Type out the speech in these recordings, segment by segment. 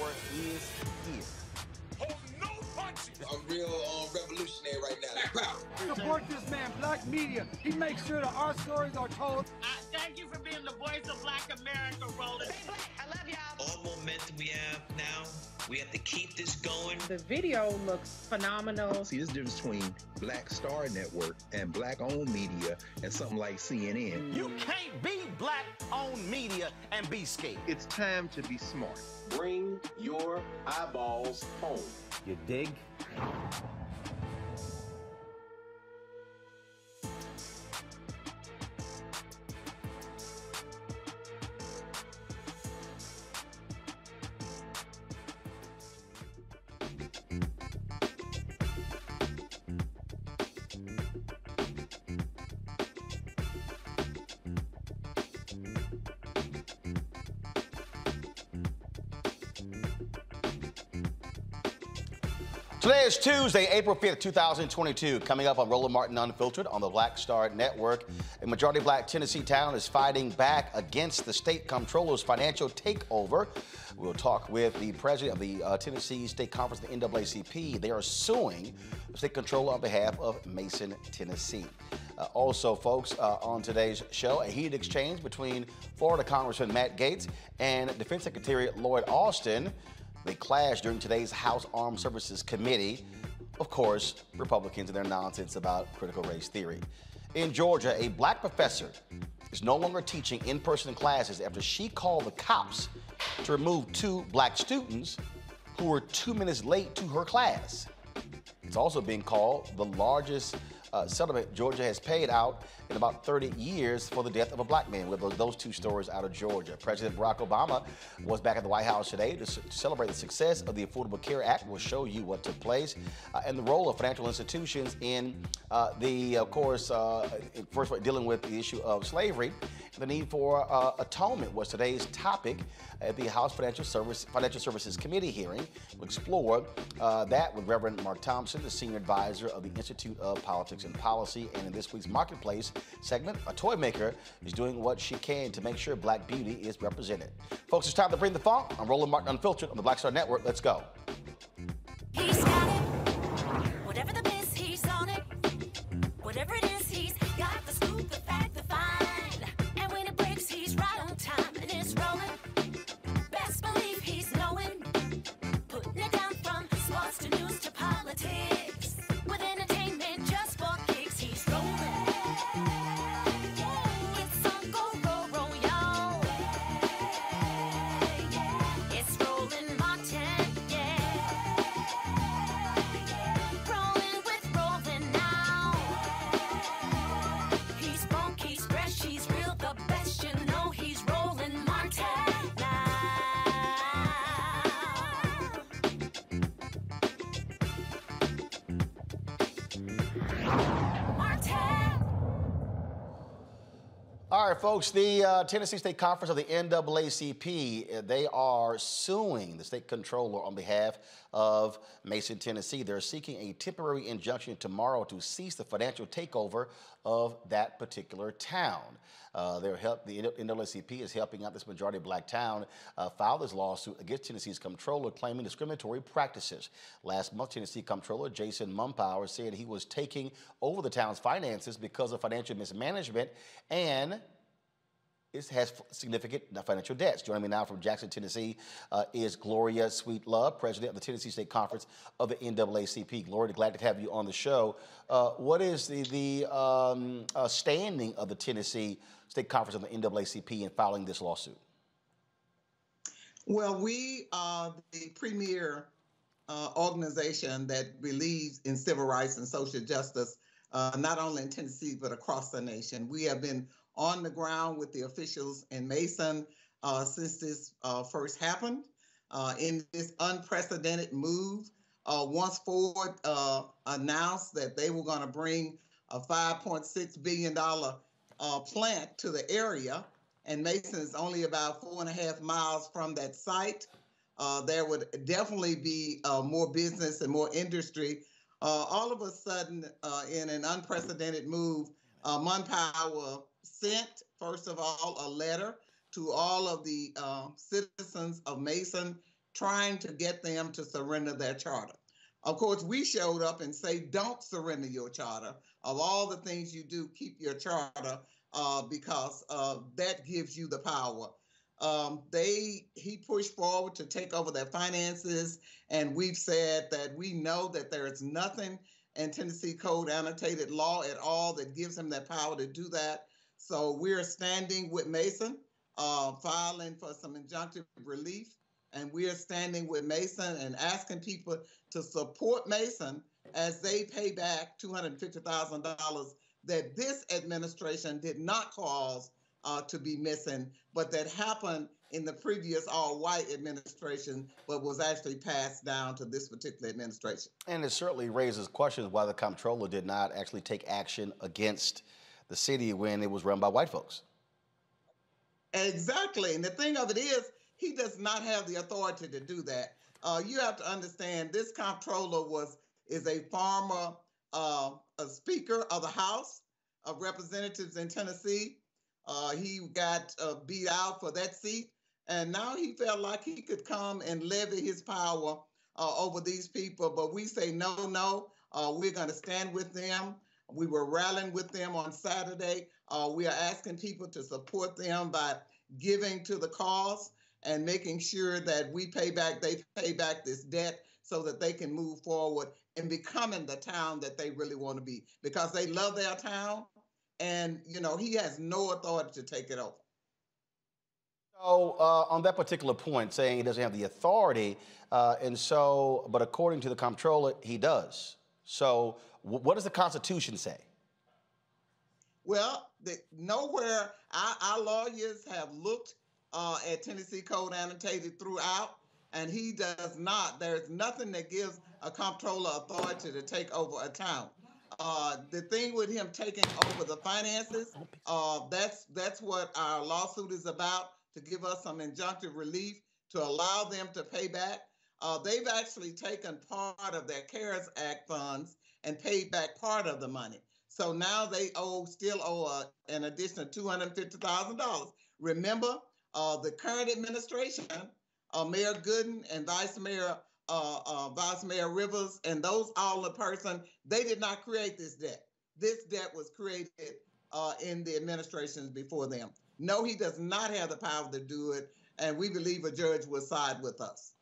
Network is here. Hold no punches. I'm real um, revolutionary right now. Support this man, Black Media. He makes sure that our stories are told. Uh, thank you for being the voice of Black America, Roland. Stay black. I love y'all. All momentum we have now, we have to keep this going. The video looks phenomenal. See, this difference between Black Star Network and black-owned media and something like CNN. You can't be black-owned media and be scared. It's time to be smart. Bring your eyeballs home. You dig? Is Tuesday, April 5th, 2022. Coming up on Roland Martin Unfiltered on the Black Star Network. A majority black Tennessee town is fighting back against the state comptroller's financial takeover. We'll talk with the president of the uh, Tennessee State Conference, the NAACP. They are suing the state comptroller on behalf of Mason, Tennessee. Uh, also, folks, uh, on today's show, a heated exchange between Florida Congressman Matt Gaetz and Defense Secretary Lloyd Austin. They clashed during today's House Armed Services Committee. Of course, Republicans and their nonsense about critical race theory. In Georgia, a black professor is no longer teaching in person classes after she called the cops to remove two black students who were two minutes late to her class. It's also being called the largest uh, settlement Georgia has paid out in about 30 years for the death of a black man. With those two stories out of Georgia. President Barack Obama was back at the White House today to celebrate the success of the Affordable Care Act. We'll show you what took place uh, and the role of financial institutions in uh, the, of course, uh, first dealing with the issue of slavery. The need for uh, atonement was today's topic at the House Financial Service Financial Services Committee hearing. We'll explore uh, that with Reverend Mark Thompson, the senior advisor of the Institute of Politics and Policy. And in this week's Marketplace segment, a toy maker is doing what she can to make sure black beauty is represented. Folks, it's time to bring the funk. I'm Roland Martin Unfiltered on the Black Star Network. Let's go. He's got it. Whatever the he's on it. Whatever it is, folks, the uh, Tennessee State Conference of the NAACP, uh, they are suing the state comptroller on behalf of Mason, Tennessee. They're seeking a temporary injunction tomorrow to cease the financial takeover of that particular town. Uh, they're help, the NAACP is helping out this majority black town uh, file this lawsuit against Tennessee's comptroller claiming discriminatory practices. Last month, Tennessee comptroller Jason Mumpower said he was taking over the town's finances because of financial mismanagement and it has significant financial debts. Joining me now from Jackson, Tennessee, uh, is Gloria Sweet Love, president of the Tennessee State Conference of the NAACP. Gloria, glad to have you on the show. Uh, what is the, the um, uh, standing of the Tennessee State Conference of the NAACP in filing this lawsuit? Well, we are the premier uh, organization that believes in civil rights and social justice, uh, not only in Tennessee, but across the nation. We have been on the ground with the officials in Mason uh, since this uh, first happened. Uh, in this unprecedented move, uh, once Ford uh, announced that they were going to bring a $5.6 billion uh, plant to the area, and Mason is only about four and a half miles from that site, there would definitely be more business and more industry. all of a sudden, in an unprecedented move, uh, Mumpower sent, first of all, a letter to all of the uh, citizens of Mason trying to get them to surrender their charter. Of course, we showed up and say, don't surrender your charter. Of all the things you do, keep your charter uh, because uh, that gives you the power. Um, they he pushed forward to take over their finances, and we've said that we know that there is nothing in Tennessee Code annotated law at all that gives him that power to do that. So we're standing with Mason, uh, filing for some injunctive relief, and we are standing with Mason and asking people to support Mason as they pay back $250,000 that this administration did not cause uh, to be missing, but that happened in the previous all-white administration, but was actually passed down to this particular administration. And it certainly raises questions why the comptroller did not actually take action against the city when it was run by white folks. Exactly. And the thing of it is, he does not have the authority to do that. Uh, you have to understand this comptroller was is a former uh, a Speaker of the House of Representatives in Tennessee. Uh, he got uh, beat out for that seat, and now he felt like he could come and levy his power uh, over these people. But we say no, no. Uh, we're going to stand with them. We were rallying with them on Saturday. Uh, we are asking people to support them by giving to the cause and making sure that we pay back, they pay back this debt so that they can move forward and becoming the town that they really want to be because they love their town and you know he has no authority to take it over so uh, on that particular point saying he doesn't have the authority uh, and so but according to the comptroller he does so what does the constitution say well the, nowhere our, our, lawyers have looked uh, at tennessee code annotated throughout and he does not. There's nothing that gives a comptroller authority to take over a town. Uh, the thing with him taking over the finances, uh, that's that's what our lawsuit is about to give us some injunctive relief to allow them to pay back. Uh, they've actually taken part of their CARES Act funds and paid back part of the money. So now they owe still owe uh, an additional two hundred fifty thousand dollars. Remember, uh, the current administration uh, Mayor Gooden and Vice Mayor uh, uh, Vice Mayor Rivers and those all the person, they did not create this debt. This debt was created uh, in the administrations before them. No, he does not have the power to do it, and we believe a judge will side with us.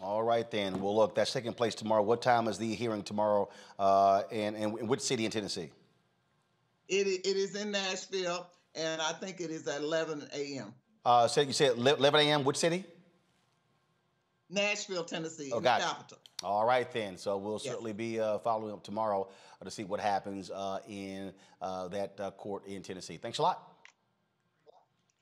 All right, then. Well, look, that's taking place tomorrow. What time is the hearing tomorrow, uh, and, and in which city in Tennessee? It, it is in Nashville, and I think it is at 11 a.m. Uh, so you said 11 a.m. Which city? Nashville, Tennessee, oh, the capital. All right, then. So we'll yes. certainly be uh, following up tomorrow to see what happens uh, in uh, that uh, court in Tennessee. Thanks a lot.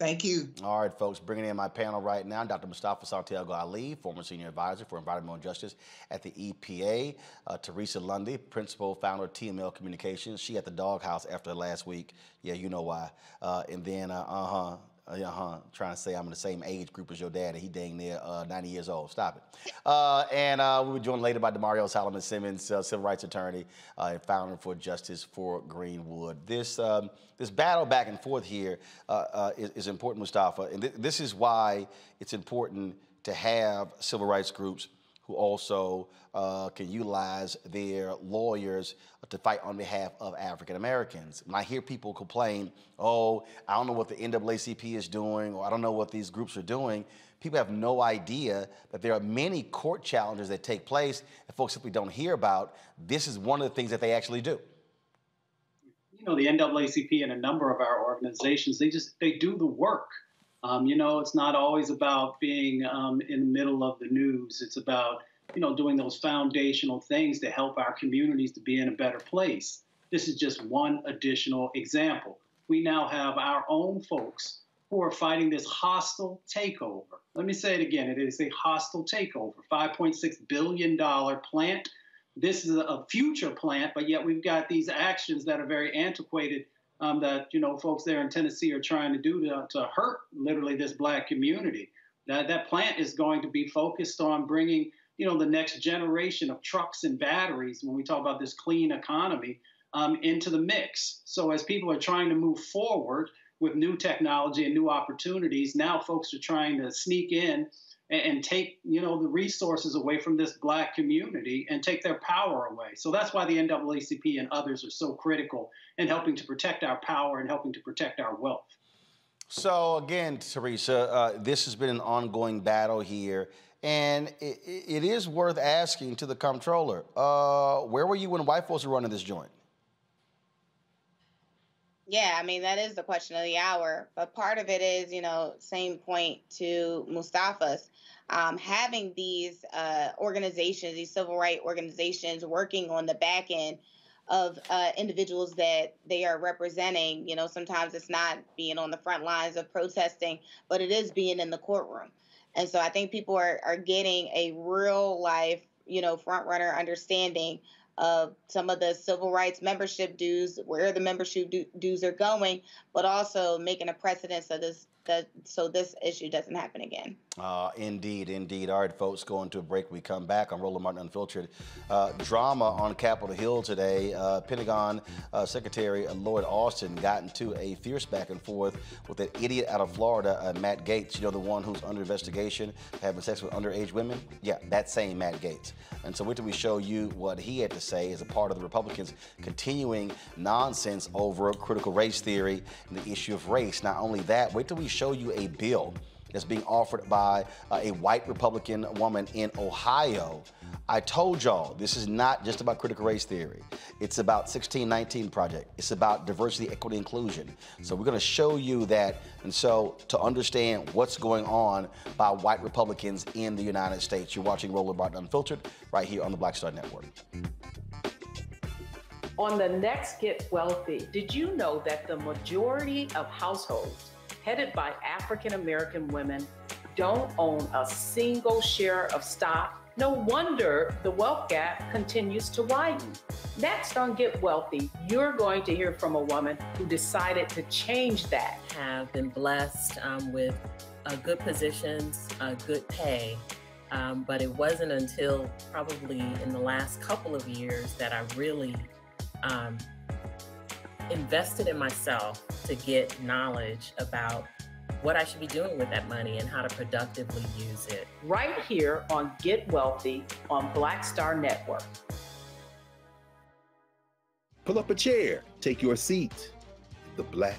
Thank you. All right, folks, bringing in my panel right now, Dr. Mustafa Santiago Ali, former senior advisor for environmental justice at the EPA, uh, Teresa Lundy, principal founder of TML Communications. She at the doghouse after last week. Yeah, you know why. and then, uh huh, uh huh. Trying to say I'm in the same age group as your daddy. He dang near uh, 90 years old. Stop it. Uh, and uh, we were joined later by Damario Solomon Simmons, uh, civil rights attorney uh, and founder for Justice for Greenwood. This um, this battle back and forth here uh, is, is, important, Mustafa, and th- this is why it's important to have civil rights groups who also uh, can utilize their lawyers to fight on behalf of African Americans. When I hear people complain, oh, I don't know what the NAACP is doing, or I don't know what these groups are doing, people have no idea that there are many court challenges that take place that folks simply don't hear about. This is one of the things that they actually do. You know, the NAACP and a number of our organizations, they just they do the work. Um, you know, it's not always about being um, in the middle of the news. It's about, you know, doing those foundational things to help our communities to be in a better place. This is just one additional example. We now have our own folks who are fighting this hostile takeover. Let me say it again it is a hostile takeover. $5.6 billion plant. This is a future plant, but yet we've got these actions that are very antiquated um, that you know folks there in Tennessee are trying to do to, to hurt literally this black community. That that plant is going to be focused on bringing you know the next generation of trucks and batteries when we talk about this clean economy um, into the mix. So as people are trying to move forward with new technology and new opportunities, now folks are trying to sneak in and, take you know the resources away from this black community and take their power away. So that's why the NAACP and others are so critical in helping to protect our power and helping to protect our wealth. So again, Teresa, uh, this has been an ongoing battle here, and it, it is worth asking to the comptroller, uh, where were you when white folks were running this joint? Yeah, I mean that is the question of the hour. But part of it is, you know, same point to Mustafa's, um, having these uh, organizations, these civil rights organizations, working on the back end of uh, individuals that they are representing. You know, sometimes it's not being on the front lines of protesting, but it is being in the courtroom. And so I think people are are getting a real life, you know, front runner understanding of some of the civil rights membership dues, where the membership dues are going, but also making a precedent so this so this issue doesn't happen again. Uh, indeed, indeed. All right, folks, going to a break. We come back on Roland Martin Unfiltered. Uh, drama on Capitol Hill today. Uh, Pentagon uh, Secretary Lloyd Austin got into a fierce back and forth with that idiot out of Florida, uh, Matt Gaetz. You know, the one who's under investigation, for having sex with underage women? Yeah, that same Matt Gaetz. And so, wait till we show you what he had to say as a part of the Republicans' continuing nonsense over critical race theory and the issue of race. Not only that, wait till we show you a bill that's being offered by uh, a white Republican woman in Ohio. I told y'all this is not just about critical race theory. It's about 1619 Project. It's about diversity, equity, inclusion. So we're going to show you that. And so to understand what's going on by white Republicans in the United States, you're watching Roland Martin Unfiltered right here on the Black Star Network. On the next Get Wealthy, did you know that the majority of households headed by African American women, don't own a single share of stock. No wonder the wealth gap continues to widen. Next on Get Wealthy, you're going to hear from a woman who decided to change that. Have been blessed um, with uh, good positions, uh, good pay, um, but it wasn't until probably in the last couple of years that I really um, invested in myself to get knowledge about what I should be doing with that money and how to productively use it. Right here on Get Wealthy on Black Star Network. Pull up a chair, take your seat. The Black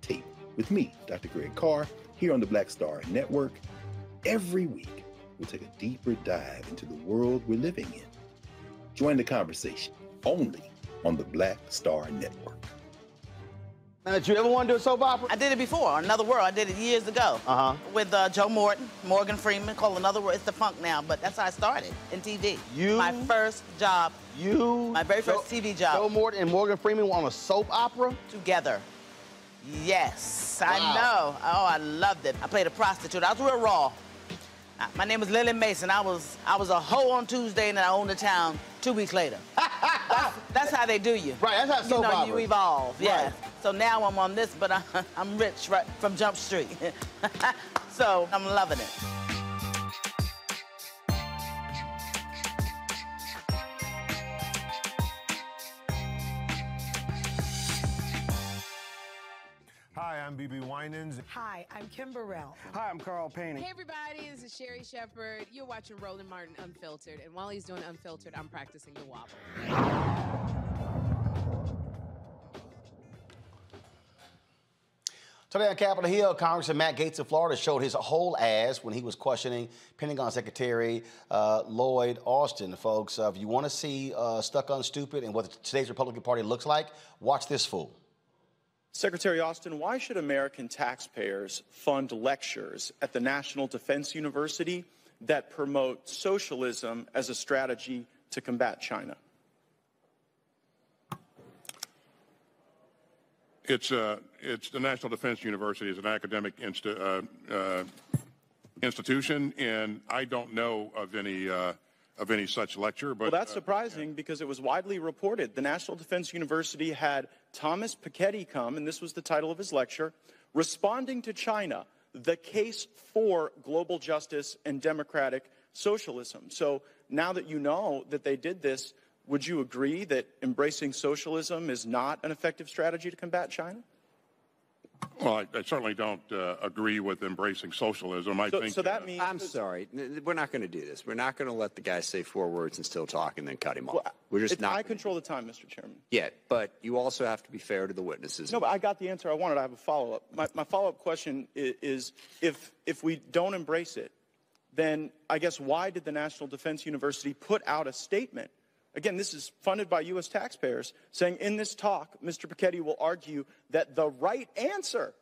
Tape with me, Dr. Greg Carr, here on the Black Star Network. Every week, we'll take a deeper dive into the world we're living in. Join the conversation only on the Black Star Network. Now, did you ever want to do a soap opera? I did it before, Another World. I did it years ago. Uh-huh. With uh, Joe Morton, Morgan Freeman, called Another World. It's the funk now, but that's how I started in TV. You? My first job. You? My very first Joe, TV job. Joe Morton and Morgan Freeman were on a soap opera? Together. Yes, Wow. I know. Oh, I loved it. I played a prostitute. I was real raw. My name was Lily Mason. I was I was a hoe on Tuesday and I owned the town two weeks later. that's, that's how they do you. Right, that's how you soap know, operas. You evolve, yeah. Right. So now I'm on this, but I, I'm rich right from Jump Street. so I'm loving it. I'm BeBe Winans. Hi, I'm Kim Burrell. Hi, I'm Carl Payne. Hey everybody, this is Sherri Shepherd. You're watching Roland Martin Unfiltered, and while he's doing Unfiltered, I'm practicing the wobble. Today on Capitol Hill, Congressman Matt Gaetz of Florida showed his whole ass when he was questioning Pentagon Secretary uh, Lloyd Austin. Folks, uh, if you want to see uh, Stuck on Stupid and what today's Republican Party looks like, watch this fool. Secretary Austin, why should American taxpayers fund lectures at the National Defense University that promote socialism as a strategy to combat China? It's, uh, it's the National Defense University is an academic insti- uh, uh, institution, and I don't know of any uh, of any such lecture. But well, that's uh, surprising because it was widely reported. The National Defense University had Thomas Piketty come, and this was the title of his lecture, Responding to China, the Case for Global Justice and Democratic Socialism. So now that you know that they did this, would you agree that embracing socialism is not an effective strategy to combat China? Well, I, I certainly don't uh, agree with embracing socialism. I think so that uh, means I'm sorry. We're not going to do this. We're not going to let the guy say four words and still talk and then cut him off. We're just not. I control the time, Mr. Chairman. Yeah, but you also have to be fair to the witnesses. No, but I got the answer I wanted. I have a follow-up. My, my follow-up question is, is if, if we don't embrace it, then I guess why did the National Defense University put out a statement? Again, this is funded by U.S. taxpayers, saying in this talk, Mr. Piketty will argue that the right answer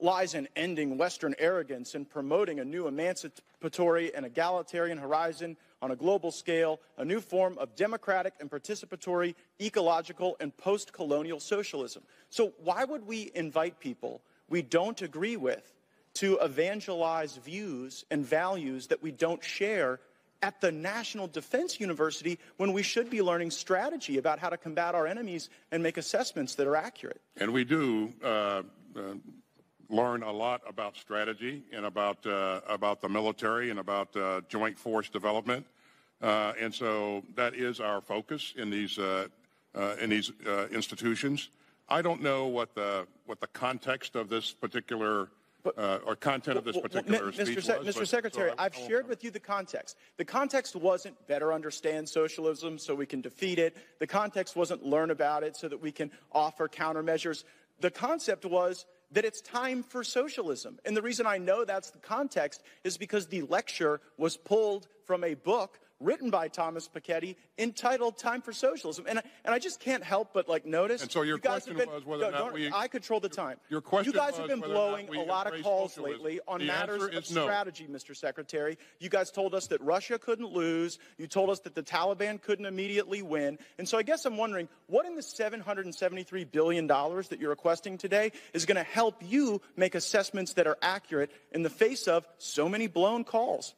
lies in ending Western arrogance and promoting a new emancipatory and egalitarian horizon on a global scale, a new form of democratic and participatory, ecological, and post colonial socialism. So, why would we invite people we don't agree with to evangelize views and values that we don't share at the National Defense University when we should be learning strategy about how to combat our enemies and make assessments that are accurate? And we do uh, uh, learn a lot about strategy and about uh, about the military and about uh, joint force development. Uh, and so that is our focus in these uh, in these institutions. I don't know what the what the context of this particular uh, or content of this Well, well, particular Mi- speech Mr. Se- was. Mr. but- Secretary, so I- I've shared with you the context. The context wasn't better understand socialism so we can defeat it. The context wasn't learn about it so that we can offer countermeasures. The concept was that it's time for socialism. And the reason I know that's the context is because the lecture was pulled from a book written by Thomas Piketty entitled Time for Socialism. And I, and I just can't help but like notice. And so your you guys question been, was whether or not we- I control the time. Your question You guys have been whether or not blowing a lot of calls socialism. lately on The matters of no. strategy, Mr. Secretary. You guys told us that Russia couldn't lose. You told us that the Taliban couldn't immediately win. And so I guess I'm wondering what in the $773 billion that you're requesting today is going to help you make assessments that are accurate in the face of so many blown calls?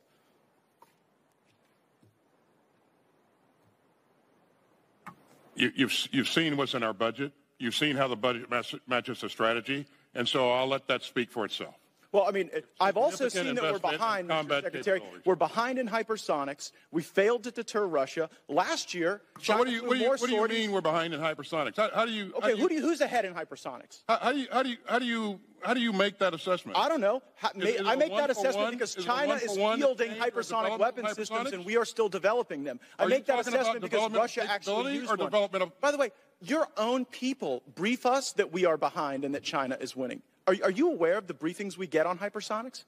You, you've, you've seen what's in our budget. You've seen how the budget match- matches the strategy. And so I'll let that speak for itself. Well, I mean, I've also seen that we're behind, Mr. Secretary. We're behind in hypersonics. We failed to deter Russia. Last year, So China what do you, what do you, what do you mean we're behind in hypersonics? How, how do you? Okay, who do you, who's ahead in hypersonics? How, how do you, how do you, how do you, how do you make that assessment? I don't know. How, Is- may, is I make that assessment one? because Is China is fielding hypersonic weapon systems, and we are still developing them. I Are make that assessment because Russia actually used or one. of- By the way, your own people brief us that we are behind and that China is winning. Are, are you aware of the briefings we get on hypersonics?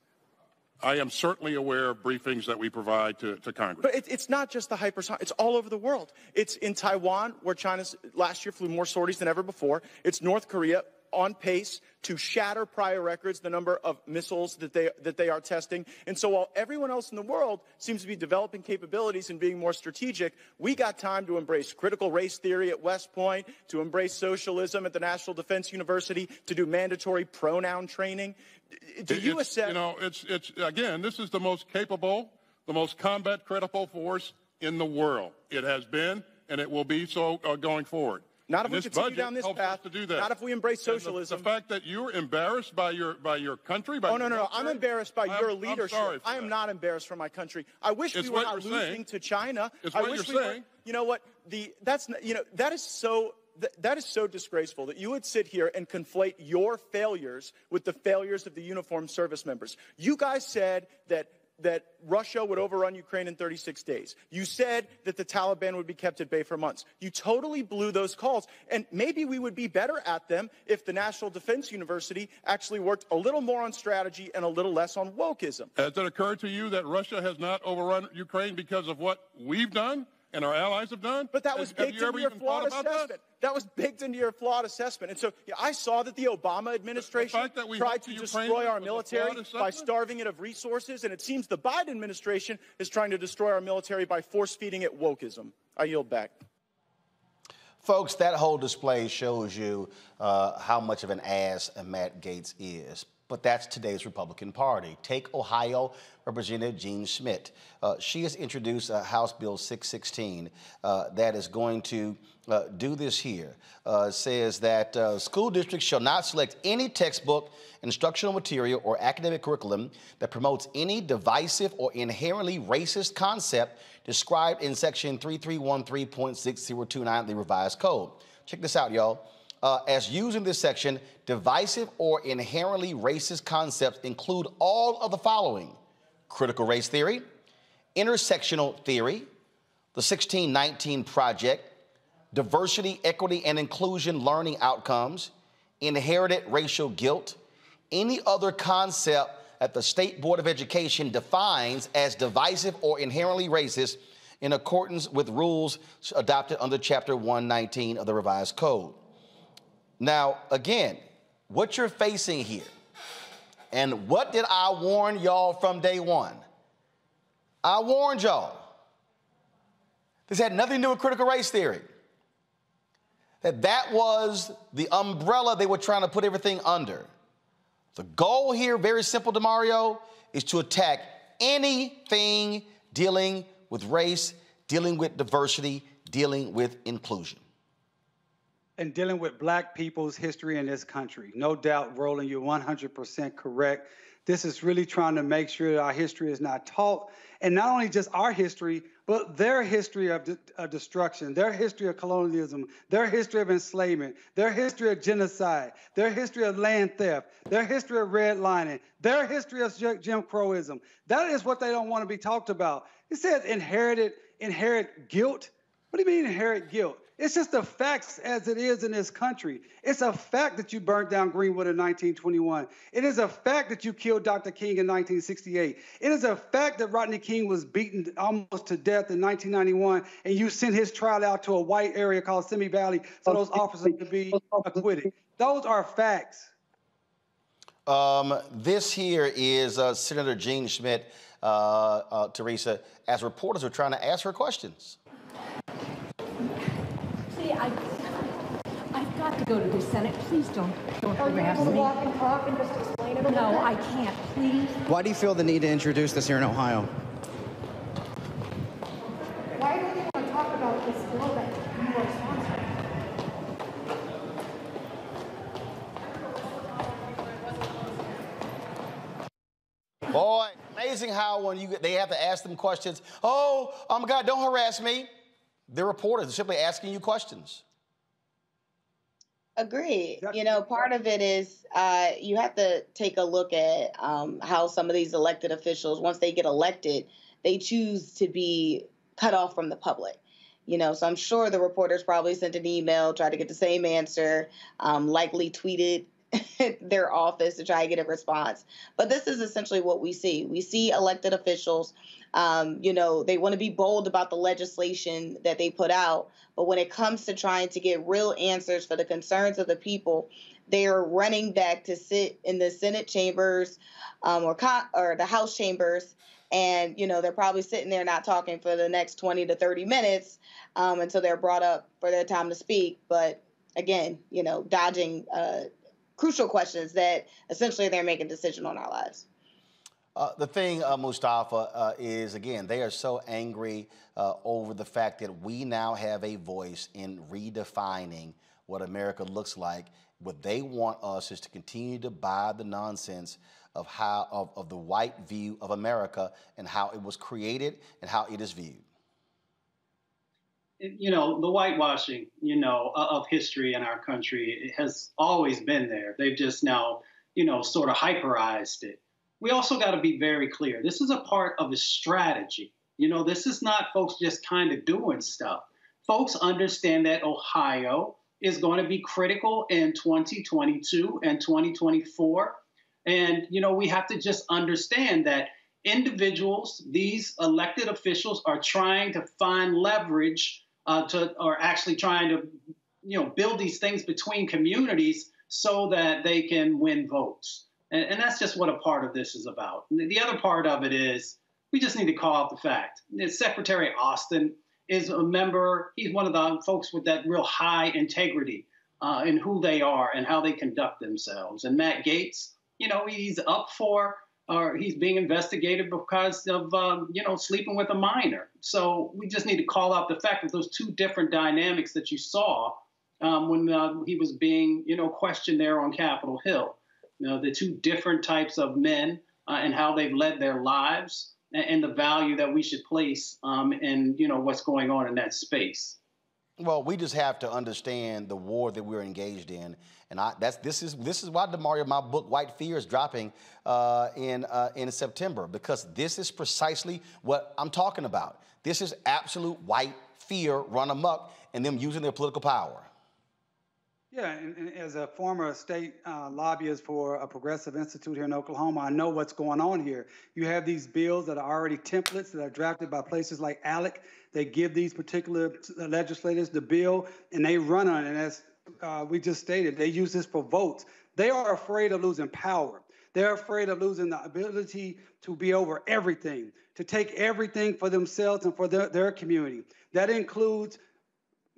I am certainly aware of briefings that we provide to, to Congress. But it, it's not just the hypersonic. It's all over the world. It's in Taiwan, where China last year flew more sorties than ever before. It's North Korea on pace to shatter prior records, the number of missiles that they, that they are testing. And so while everyone else in the world seems to be developing capabilities and being more strategic, we got time to embrace critical race theory at West Point, to embrace socialism at the National Defense University, to do mandatory pronoun training. Do you It's- assess? You know, it's, it's, again, this is the most capable, the most combat critical force in the world. It has been, and it will be so uh, going forward. Not if And we continue down this path. to do that. Not if we embrace And the- socialism. The, fact that you're embarrassed by your by your country, by Oh no, no, no! I'm embarrassed by I'm- your leadership. I am that. not embarrassed for my country. I wish It's we were not losing saying. to China. It's I what wish you're we were. You know what? The that's you know that is so. That is so disgraceful that you would sit here and conflate your failures with the failures of the uniformed service members. You guys said that that Russia would overrun Ukraine in 36 days. You said that the Taliban would be kept at bay for months. You totally blew those calls. And maybe we would be better at them if the National Defense University actually worked a little more on strategy and a little less on wokeism. Has it occurred to you that Russia has not overrun Ukraine because of what we've done and our allies have done? But that was Have- have baked you into your flawed thought about that? assessment. That? was baked into your flawed assessment. And so yeah, I saw that the Obama administration fact that we tried to the destroy Ukrainians our military by starving it of resources, and it seems the Biden administration is trying to destroy our military by force feeding it wokeism. I yield back. Folks, that whole display shows you uh, how much of an ass Matt Gaetz is. But that's today's Republican Party. Take Ohio Representative Jean Schmidt. Uh, she has introduced uh, House Bill 616 uh, that is going to uh, do this here. Uh, says that uh, school districts shall not select any textbook, instructional material, or academic curriculum that promotes any divisive or inherently racist concept described in Section 3313.6029 of the revised code. Check this out, y'all. Uh, as used in this section, divisive or inherently racist concepts include all of the following critical race theory, intersectional theory, the 1619 Project, diversity, equity, and inclusion learning outcomes, inherited racial guilt, any other concept that the State Board of Education defines as divisive or inherently racist in accordance with rules adopted under Chapter 119 of the Revised Code. Now, again, what you're facing here, and what did I warn y'all from day one? I warned y'all. This had nothing to do with critical race theory. That that was the umbrella they were trying to put everything under. The goal here, very simple, Damario, is to attack anything dealing with race, dealing with diversity, dealing with inclusion and dealing with black people's history in this country. No doubt, Roland, you're 100% correct. This is really trying to make sure that our history is not taught, and not only just our history, but their history of, de- of destruction, their history of colonialism, their history of enslavement, their history of genocide, their history of land theft, their history of redlining, their history of Jim Crowism. That is what they don't want to be talked about. It says inherited, inherit guilt. What do you mean inherit guilt? It's just the facts as it is in this country. It's a fact that you burned down Greenwood in 1921. It is a fact that you killed Dr. King in 1968. It is a fact that Rodney King was beaten almost to death in 1991, and you sent his trial out to a white area called Simi Valley so those officers could be acquitted. Those are facts. Um, this here is uh, Senator Jean Schmidt, uh, uh, Teresa, as reporters are trying to ask her questions. I, I've to go to the Senate. Please don't, don't Are harass you able me. to walk and talk and just explain it? No, I can't. Please. Why do you feel the need to introduce this here in Ohio? Why do you want to talk about this bill that you are sponsoring? Boy, amazing how when you they have to ask them questions. Oh, oh my God, don't harass me. They're reporters. They're simply asking you questions. Agree. You know, part of it is uh, you have to take a look at um, how some of these elected officials, once they get elected, they choose to be cut off from the public. You know, so I'm sure the reporters probably sent an email, tried to get the same answer, um, likely tweeted their office to try to get a response. But this is essentially what we see. We see elected officials, um, you know, they want to be bold about the legislation that they put out. But when it comes to trying to get real answers for the concerns of the people, they are running back to sit in the Senate chambers um, or, co- or the House chambers. And, you know, they're probably sitting there not talking for the next 20 to 30 minutes um, until they're brought up for their time to speak. But again, you know, dodging uh, crucial questions that essentially they're making decision on our lives. Uh, the thing, uh, Mustafa, uh, is again, they are so angry uh, over the fact that we now have a voice in redefining what America looks like. What they want us is to continue to buy the nonsense of how of, of the white view of America and how it was created and how it is viewed you know, the whitewashing, you know, of history in our country has always been there. They've just now, you know, sort of hyperized it. We also got to be very clear. This is a part of a strategy. You know, this is not folks just kind of doing stuff. Folks understand that Ohio is going to be critical in 2022 and 2024. And, you know, we have to just understand that individuals, these elected officials, are trying to find leverage uh, to, or actually trying to, you know, build these things between communities so that they can win votes. And, and that's just what a part of this is about. The other part of it is we just need to call out the fact that Secretary Austin is a member, he's one of the folks with that real high integrity uh, in who they are and how they conduct themselves. And Matt Gaetz, you know, he's up for or he's being investigated because of um, you know sleeping with a minor. So we just need to call out the fact that those two different dynamics that you saw um, when uh, he was being you know questioned there on Capitol Hill. You know the two different types of men uh, and how they've led their lives and, and the value that we should place um, in you know what's going on in that space. Well, we just have to understand the war that we're engaged in, and I, that's this is this is why Damario, my book White Fear is dropping uh, in uh, in September because this is precisely what I'm talking about. This is absolute white fear run amok, and them using their political power. Yeah, and, and as a former state uh, lobbyist for a progressive institute here in Oklahoma, I know what's going on here. You have these bills that are already templates that are drafted by places like ALEC. They give these particular legislators the bill and they run on it. As uh, we just stated, they use this for votes. They are afraid of losing power. They're afraid of losing the ability to be over everything, to take everything for themselves and for their, their community. That includes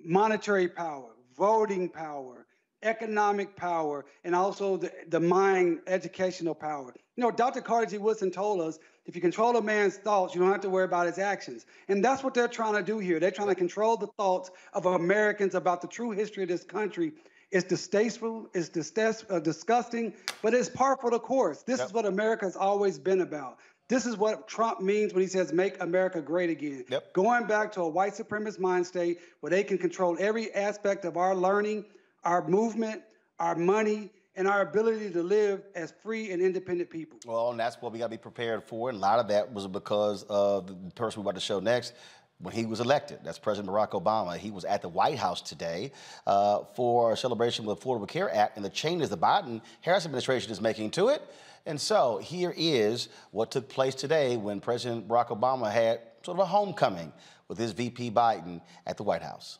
monetary power, voting power, economic power, and also the, the mind educational power. You know, Dr. Carter G. Woodson told us if you control a man's thoughts, you don't have to worry about his actions. And that's what they're trying to do here. They're trying to control the thoughts of Americans about the true history of this country. It's distasteful, it's disgust, uh, disgusting, but it's par for the course. This yep. is what America's always been about. This is what Trump means when he says make America great again. Yep. Going back to a white supremacist mind state where they can control every aspect of our learning, our movement, our money, and our ability to live as free and independent people. Well, and that's what we got to be prepared for. And a lot of that was because of the person we're about to show next. When he was elected, that's President Barack Obama. He was at the White House today uh, for a celebration of the Affordable Care Act and the changes the Biden Harris administration is making to it. And so here is what took place today when President Barack Obama had sort of a homecoming with his VP Biden at the White House.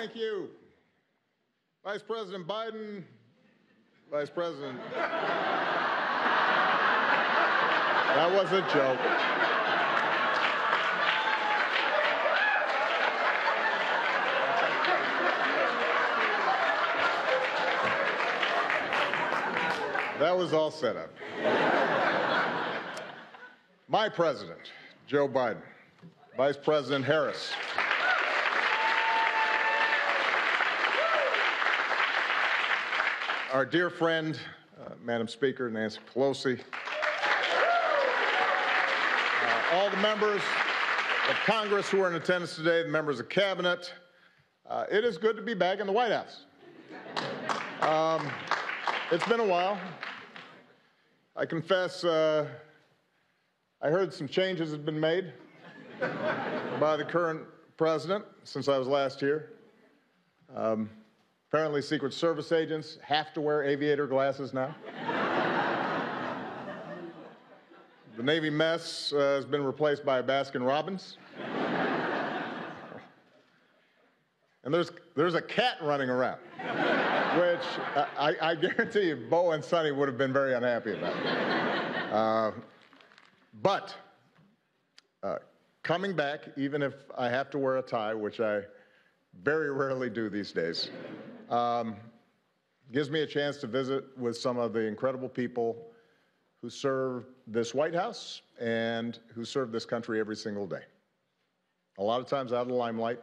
Thank you. Vice President Biden, Vice President. that was a joke. That was all set up. My president, Joe Biden, Vice President Harris. Our dear friend, uh, Madam Speaker, Nancy Pelosi, uh, all the members of Congress who are in attendance today, the members of Cabinet, uh, it is good to be back in the White House. Um, it's been a while. I confess, uh, I heard some changes have been made by the current president since I was last here. Um, Apparently, Secret Service agents have to wear aviator glasses now. the Navy mess uh, has been replaced by a Baskin Robbins. and there's, there's a cat running around, which I, I, guarantee you Bo and Sunny would have been very unhappy about. Uh, but uh, coming back, even if I have to wear a tie, which I very rarely do these days, um, gives me a chance to visit with some of the incredible people who serve this White House and who serve this country every single day. A lot of times out of the limelight.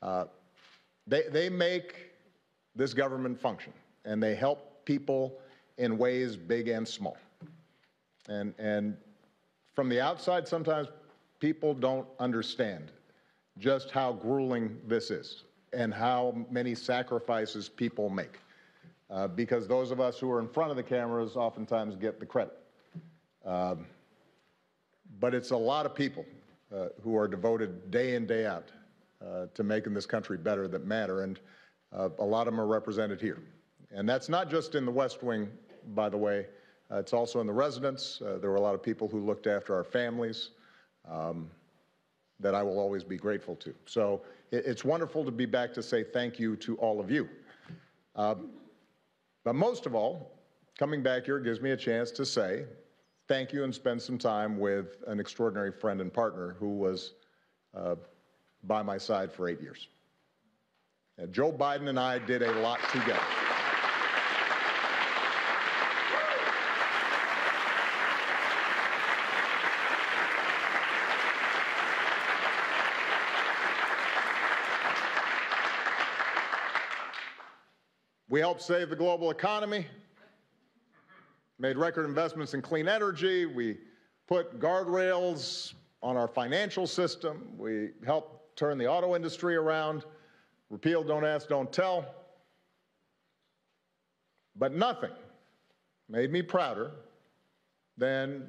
Uh, they, they make this government function and they help people in ways big and small. And, and from the outside, sometimes people don't understand just how grueling this is and how many sacrifices people make. Uh, because those of us who are in front of the cameras oftentimes get the credit. Um, but it's a lot of people uh, who are devoted day in, day out uh, to making this country better that matter, and uh, a lot of them are represented here. And that's not just in the West Wing, by the way. Uh, it's also in the residence. Uh, there were a lot of people who looked after our families um, that I will always be grateful to. So it's wonderful to be back to say thank you to all of you. Um, but most of all, coming back here gives me a chance to say thank you and spend some time with an extraordinary friend and partner who was uh, by my side for eight years. And Joe Biden and I did a lot together. We helped save the global economy, made record investments in clean energy. We put guardrails on our financial system. We helped turn the auto industry around, repealed Don't Ask, Don't Tell. But nothing made me prouder than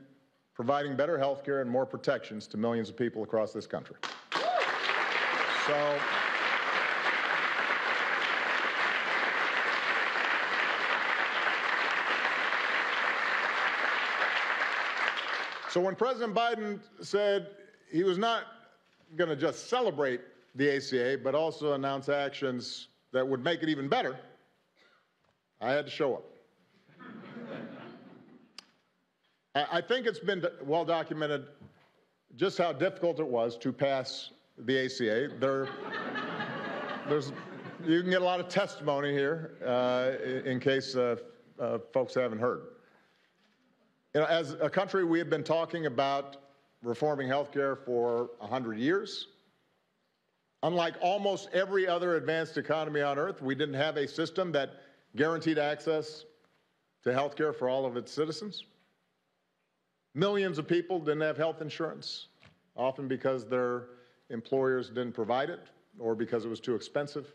providing better health care and more protections to millions of people across this country. So, so when President Biden said he was not going to just celebrate the ACA, but also announce actions that would make it even better, I had to show up. I think it's been well documented just how difficult it was to pass the ACA. There, there's, you can get a lot of testimony here uh, in case uh, uh, folks haven't heard. You know, as a country, we have been talking about reforming healthcare for 100 years. Unlike almost every other advanced economy on earth, we didn't have a system that guaranteed access to healthcare for all of its citizens. Millions of people didn't have health insurance, often because their employers didn't provide it or because it was too expensive.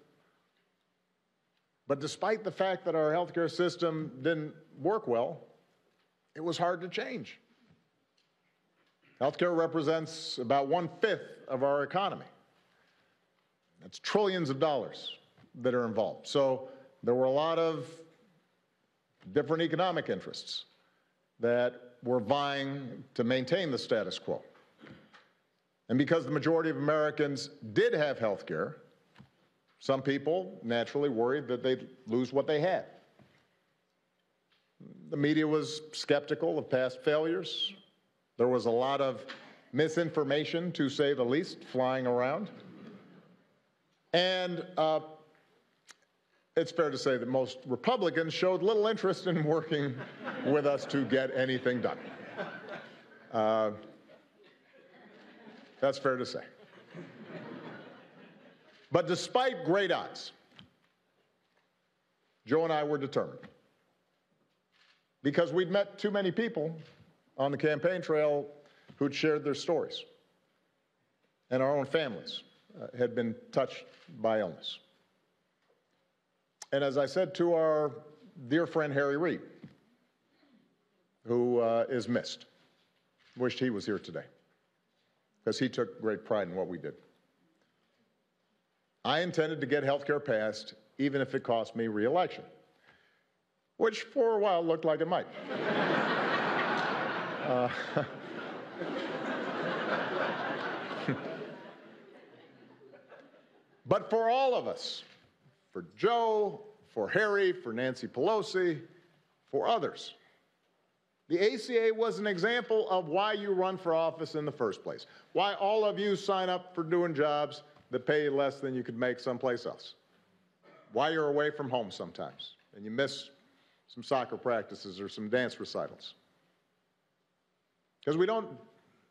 But despite the fact that our healthcare system didn't work well, it was hard to change. Healthcare represents about one fifth of our economy. That's trillions of dollars that are involved. So there were a lot of different economic interests that were vying to maintain the status quo. And because the majority of Americans did have health care, some people naturally worried that they'd lose what they had. The media was skeptical of past failures. There was a lot of misinformation, to say the least, flying around. And uh, it's fair to say that most Republicans showed little interest in working with us to get anything done. Uh, that's fair to say. But despite great odds, Joe and I were determined. Because we'd met too many people on the campaign trail who'd shared their stories, and our own families uh, had been touched by illness. And as I said to our dear friend Harry Reid, who uh, is missed, wished he was here today because he took great pride in what we did. I intended to get health care passed even if it cost me reelection, which for a while looked like it might. uh, but for all of us, for Joe, for Harry, for Nancy Pelosi, for others. The ACA was an example of why you run for office in the first place, why all of you sign up for doing jobs that pay you less than you could make someplace else, why you're away from home sometimes and you miss some soccer practices or some dance recitals. Because we don't,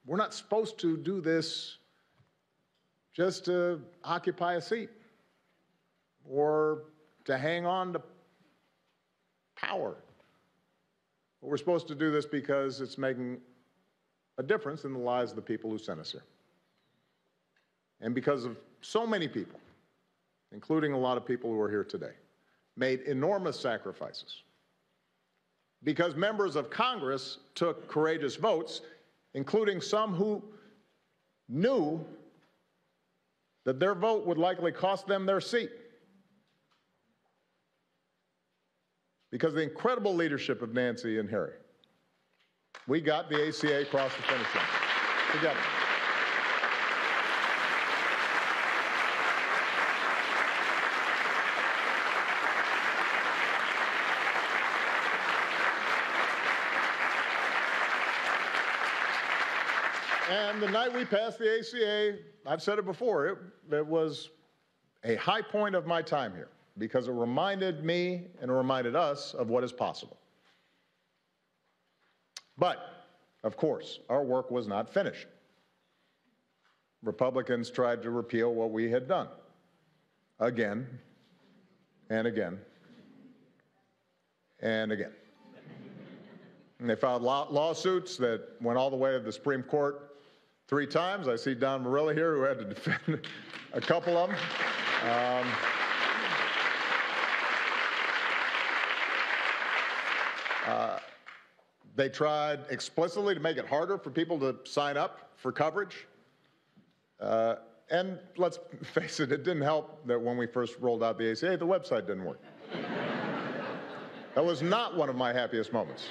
we're not supposed to do this just to occupy a seat or to hang on to power. But we're supposed to do this because it's making a difference in the lives of the people who sent us here. And because of so many people, including a lot of people who are here today, made enormous sacrifices. Because members of Congress took courageous votes, including some who knew that their vote would likely cost them their seat. because of the incredible leadership of Nancy and Harry. We got the ACA across the finish line together. And the night we passed the ACA, I've said it before, it, it was a high point of my time here because it reminded me and it reminded us of what is possible. But, of course, our work was not finished. Republicans tried to repeal what we had done again and again and again. And they filed law- lawsuits that went all the way to the Supreme Court three times. I see Don Verrilli here who had to defend a couple of them. Um, uh, they tried explicitly to make it harder for people to sign up for coverage. Uh, and let's face it, it didn't help that when we first rolled out the ACA, the website didn't work. that was not one of my happiest moments.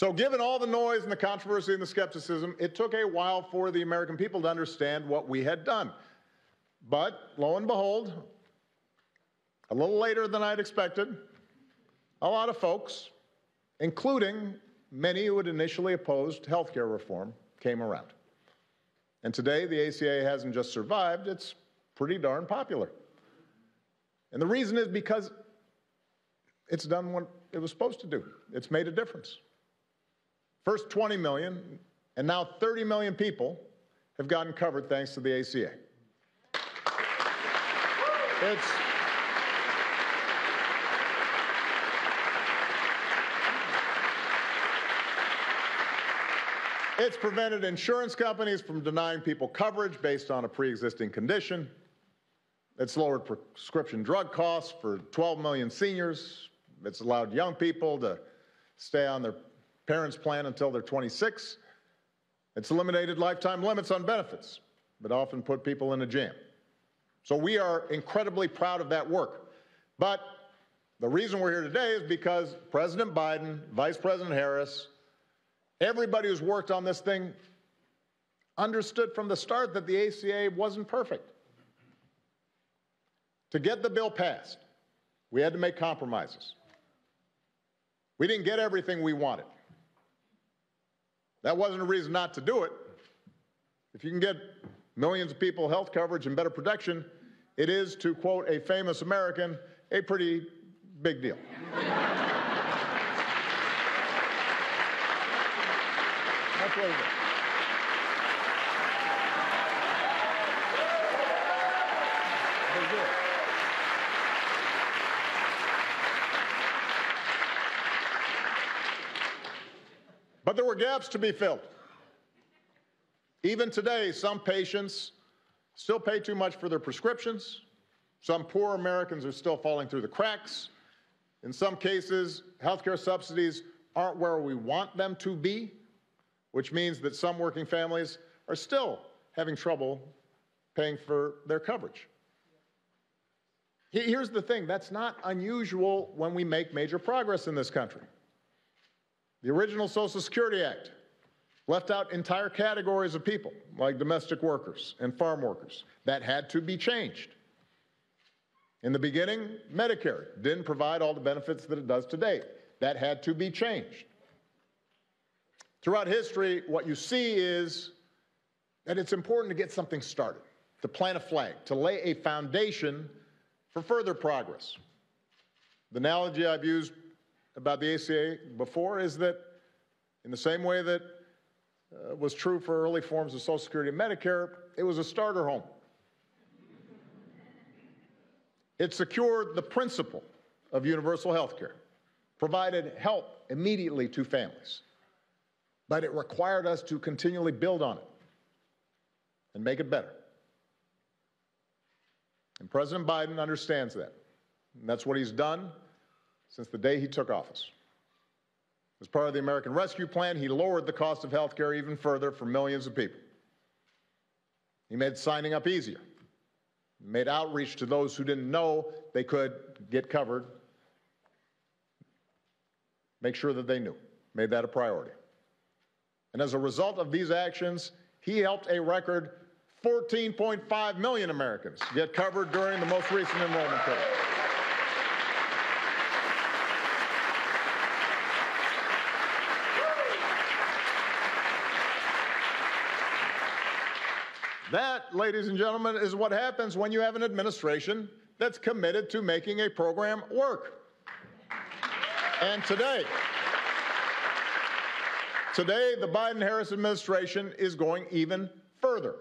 So, given all the noise and the controversy and the skepticism, it took a while for the American people to understand what we had done. But lo and behold, a little later than I'd expected, a lot of folks, including many who had initially opposed health care reform, came around. And today, the ACA hasn't just survived, it's pretty darn popular. And the reason is because it's done what it was supposed to do, it's made a difference. First 20 million, and now 30 million people have gotten covered thanks to the ACA. It's, It's prevented insurance companies from denying people coverage based on a pre existing condition. It's lowered prescription drug costs for 12 million seniors. It's allowed young people to stay on their parents' plan until they're 26. It's eliminated lifetime limits on benefits, but often put people in a jam. So we are incredibly proud of that work. But the reason we're here today is because President Biden, Vice President Harris, Everybody who's worked on this thing understood from the start that the ACA wasn't perfect. To get the bill passed, we had to make compromises. We didn't get everything we wanted. That wasn't a reason not to do it. If you can get millions of people health coverage and better protection, it is, to quote a famous American, a pretty big deal. That's what it is. There were gaps to be filled. Even today, some patients still pay too much for their prescriptions. Some poor Americans are still falling through the cracks. In some cases, healthcare subsidies aren't where we want them to be, which means that some working families are still having trouble paying for their coverage. Here's the thing that's not unusual when we make major progress in this country. The original Social Security Act left out entire categories of people, like domestic workers and farm workers. That had to be changed. In the beginning, Medicare didn't provide all the benefits that it does today. That had to be changed. Throughout history, what you see is that it's important to get something started, to plant a flag, to lay a foundation for further progress. The analogy I've used about the ACA before is that, in the same way that uh, was true for early forms of Social Security and Medicare, it was a starter home. It secured the principle of universal health care, provided help immediately to families, but it required us to continually build on it and make it better. And President Biden understands that. And that's what he's done since the day he took office. As part of the American Rescue Plan, he lowered the cost of health care even further for millions of people. He made signing up easier, made outreach to those who didn't know they could get covered, make sure that they knew, made that a priority. And as a result of these actions, he helped a record 14.5 million Americans get covered during the most recent enrollment period. That, ladies and gentlemen, is what happens when you have an administration that's committed to making a program work. And today, today, the Biden Harris administration is going even further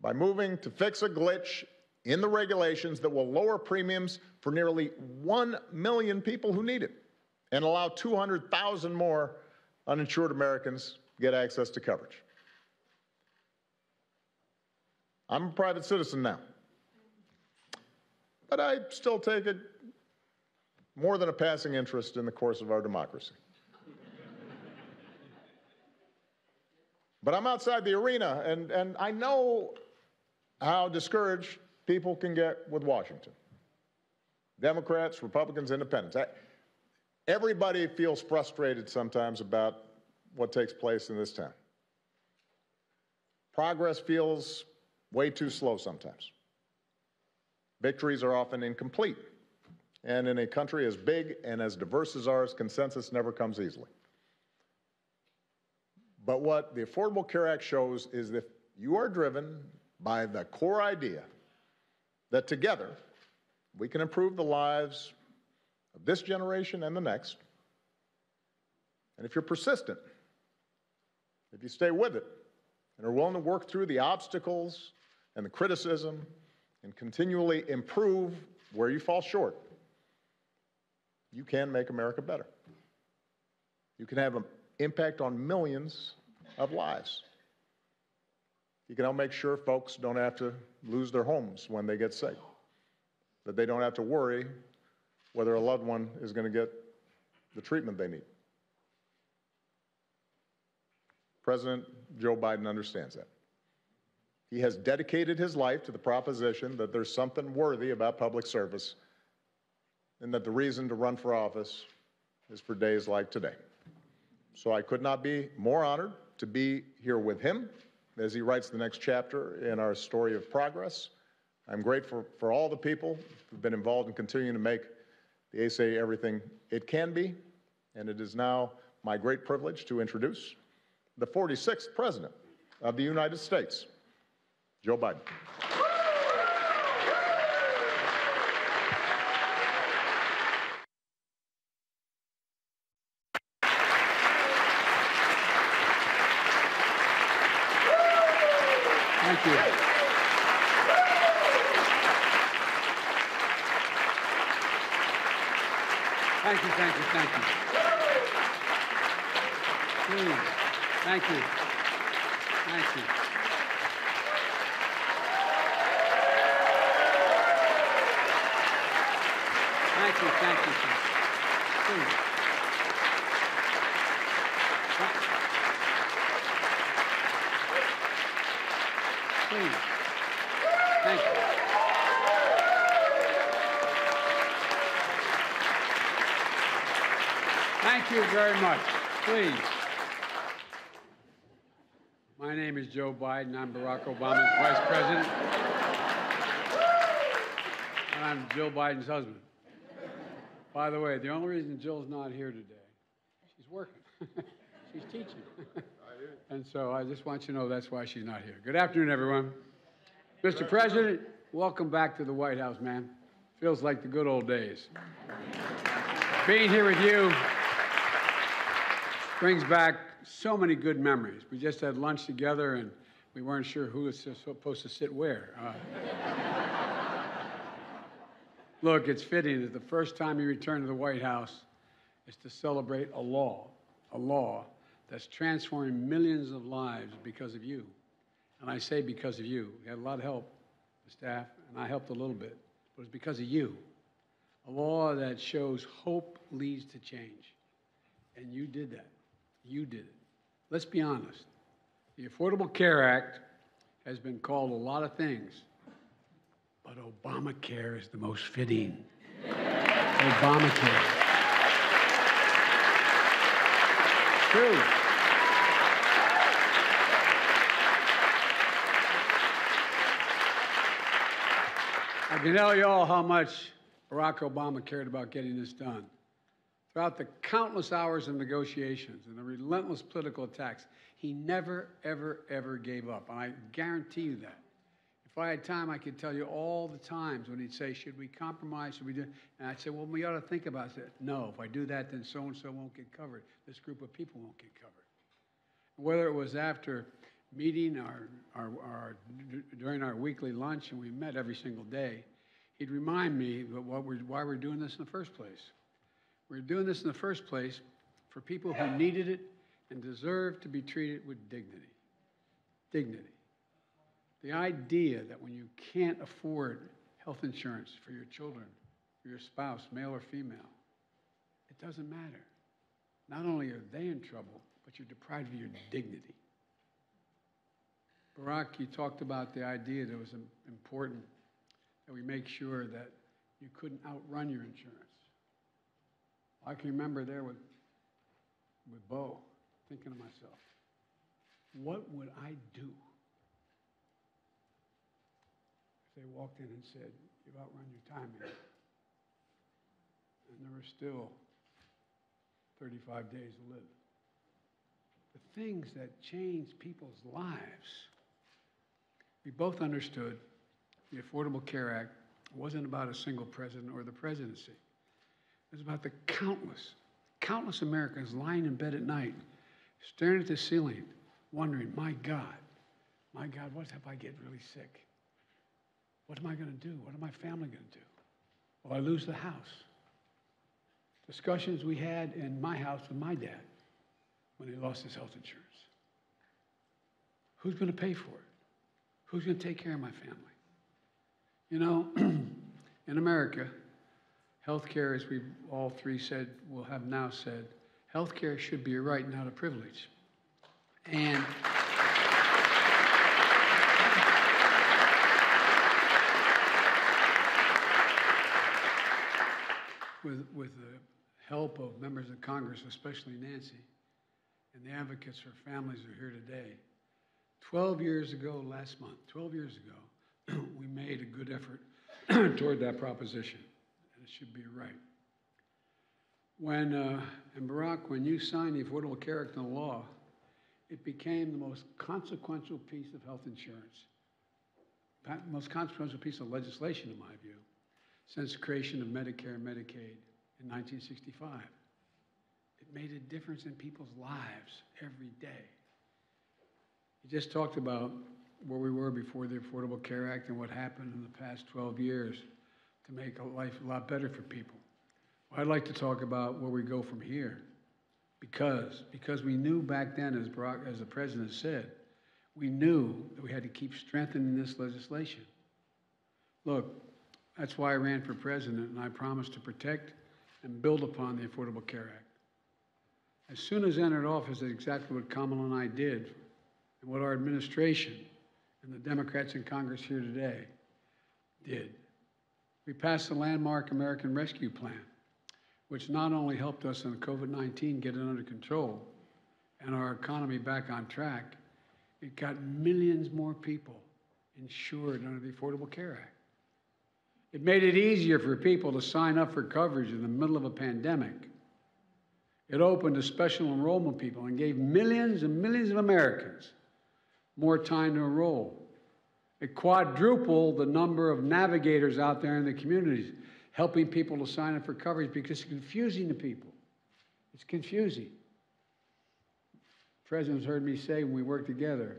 by moving to fix a glitch in the regulations that will lower premiums for nearly 1 million people who need it and allow 200,000 more uninsured Americans get access to coverage. I'm a private citizen now, but I still take a more than a passing interest in the course of our democracy. but I'm outside the arena, and, and I know how discouraged people can get with Washington. Democrats, Republicans, Independents. I, everybody feels frustrated sometimes about what takes place in this town. Progress feels way too slow sometimes. Victories are often incomplete. And in a country as big and as diverse as ours, consensus never comes easily. But what the Affordable Care Act shows is that you are driven by the core idea that together we can improve the lives of this generation and the next. And if you're persistent, if you stay with it and are willing to work through the obstacles and the criticism and continually improve where you fall short, you can make America better. You can have an impact on millions of lives. You can help make sure folks don't have to lose their homes when they get sick, that they don't have to worry whether a loved one is going to get the treatment they need. President Joe Biden understands that. He has dedicated his life to the proposition that there's something worthy about public service and that the reason to run for office is for days like today. So I could not be more honored to be here with him as he writes the next chapter in our story of progress. I'm grateful for all the people who've been involved in continuing to make the ACA everything it can be, and it is now my great privilege to introduce the 46th President of the United States, Joe Biden. Thank you. Thank you, Thank you, thank you, thank you. Please. Please. Thank you. Thank you very much. Please. My name is Joe Biden. I'm Barack Obama's vice president. And I'm Jill Biden's husband. By the way, the only reason Jill's not here today, she's working. she's teaching. and so I just want you to know that's why she's not here. Good afternoon, everyone. Mr. President, welcome back to the White House, man. Feels like the good old days. Being here with you brings back so many good memories. We just had lunch together and we weren't sure who was supposed to sit where. Uh, look, it's fitting that the first time you return to the White House is to celebrate a law, a law that's transforming millions of lives because of you. And I say because of you. We had a lot of help, the staff, and I helped a little bit, but it's because of you. A law that shows hope leads to change. And you did that. You did it. Let's be honest. The Affordable Care Act has been called a lot of things, but Obamacare is the most fitting. Obamacare. True. I can tell you all how much Barack Obama cared about getting this done. Throughout the countless hours of negotiations and the relentless political attacks, he never, ever, ever gave up. And I guarantee you that. If I had time, I could tell you all the times when he'd say, Should we compromise? Should we do? And I'd say, Well, we ought to think about it. No, if I do that, then so and so won't get covered. This group of people won't get covered. Whether it was after meeting, our, during our weekly lunch, and we met every single day, he'd remind me that what we're, why we're doing this in the first place. We're doing this in the first place for people who needed it and deserve to be treated with dignity. Dignity. The idea that when you can't afford health insurance for your children, for your spouse, male or female, it doesn't matter. Not only are they in trouble, but you're deprived of your dignity. Barack, you talked about the idea that it was important that we make sure that you couldn't outrun your insurance. I can remember there with, with Bo, thinking to myself, what would I do if they walked in and said, you've outrun your time here? And there were still 35 days to live. The things that change people's lives. We both understood the Affordable Care Act wasn't about a single president or the presidency. It was about the countless, countless Americans lying in bed at night, staring at the ceiling, wondering, my God, my God, what if I get really sick? What am I going to do? What am my family going to do? Will I lose the house? Discussions we had in my house with my dad when he lost his health insurance. Who's going to pay for it? Who's going to take care of my family? You know, in America, healthcare, as we all three said, will have now said, healthcare should be a right, not a privilege. And with, with the help of members of Congress, especially Nancy, and the advocates for families are here today, 12 years ago, last month, 12 years ago, we made a good effort toward that proposition, should be right. When, uh, and Barack, when you signed the Affordable Care Act into law, it became the most consequential piece of health insurance, pa- most consequential piece of legislation, in my view, since the creation of Medicare and Medicaid in 1965. It made a difference in people's lives every day. You just talked about where we were before the Affordable Care Act and what happened in the past 12 years to make life a lot better for people. Well, I'd like to talk about where we go from here. Because, because we knew back then, as, Barack, as the president said, we knew that we had to keep strengthening this legislation. Look, that's why I ran for president, and I promised to protect and build upon the Affordable Care Act. As soon as I entered office, that's exactly what Kamala and I did, and what our administration and the Democrats in Congress here today did. We passed the landmark American Rescue Plan, which not only helped us in COVID 19 get it under control and our economy back on track, it got millions more people insured under the Affordable Care Act. It made it easier for people to sign up for coverage in the middle of a pandemic. It opened to special enrollment people and gave millions and millions of Americans more time to enroll. It quadrupled the number of navigators out there in the communities, helping people to sign up for coverage because it's confusing to people. It's confusing. Presidents heard me say when we worked together,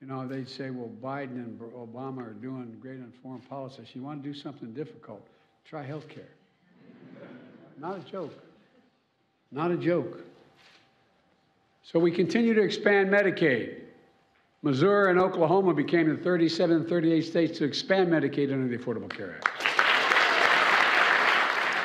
you know, they'd say, well, Biden and Obama are doing great on foreign policy. You want to do something difficult? Try health care. Not a joke. Not a joke. So we continue to expand Medicaid. Missouri and Oklahoma became the 37 and 38 states to expand Medicaid under the Affordable Care Act.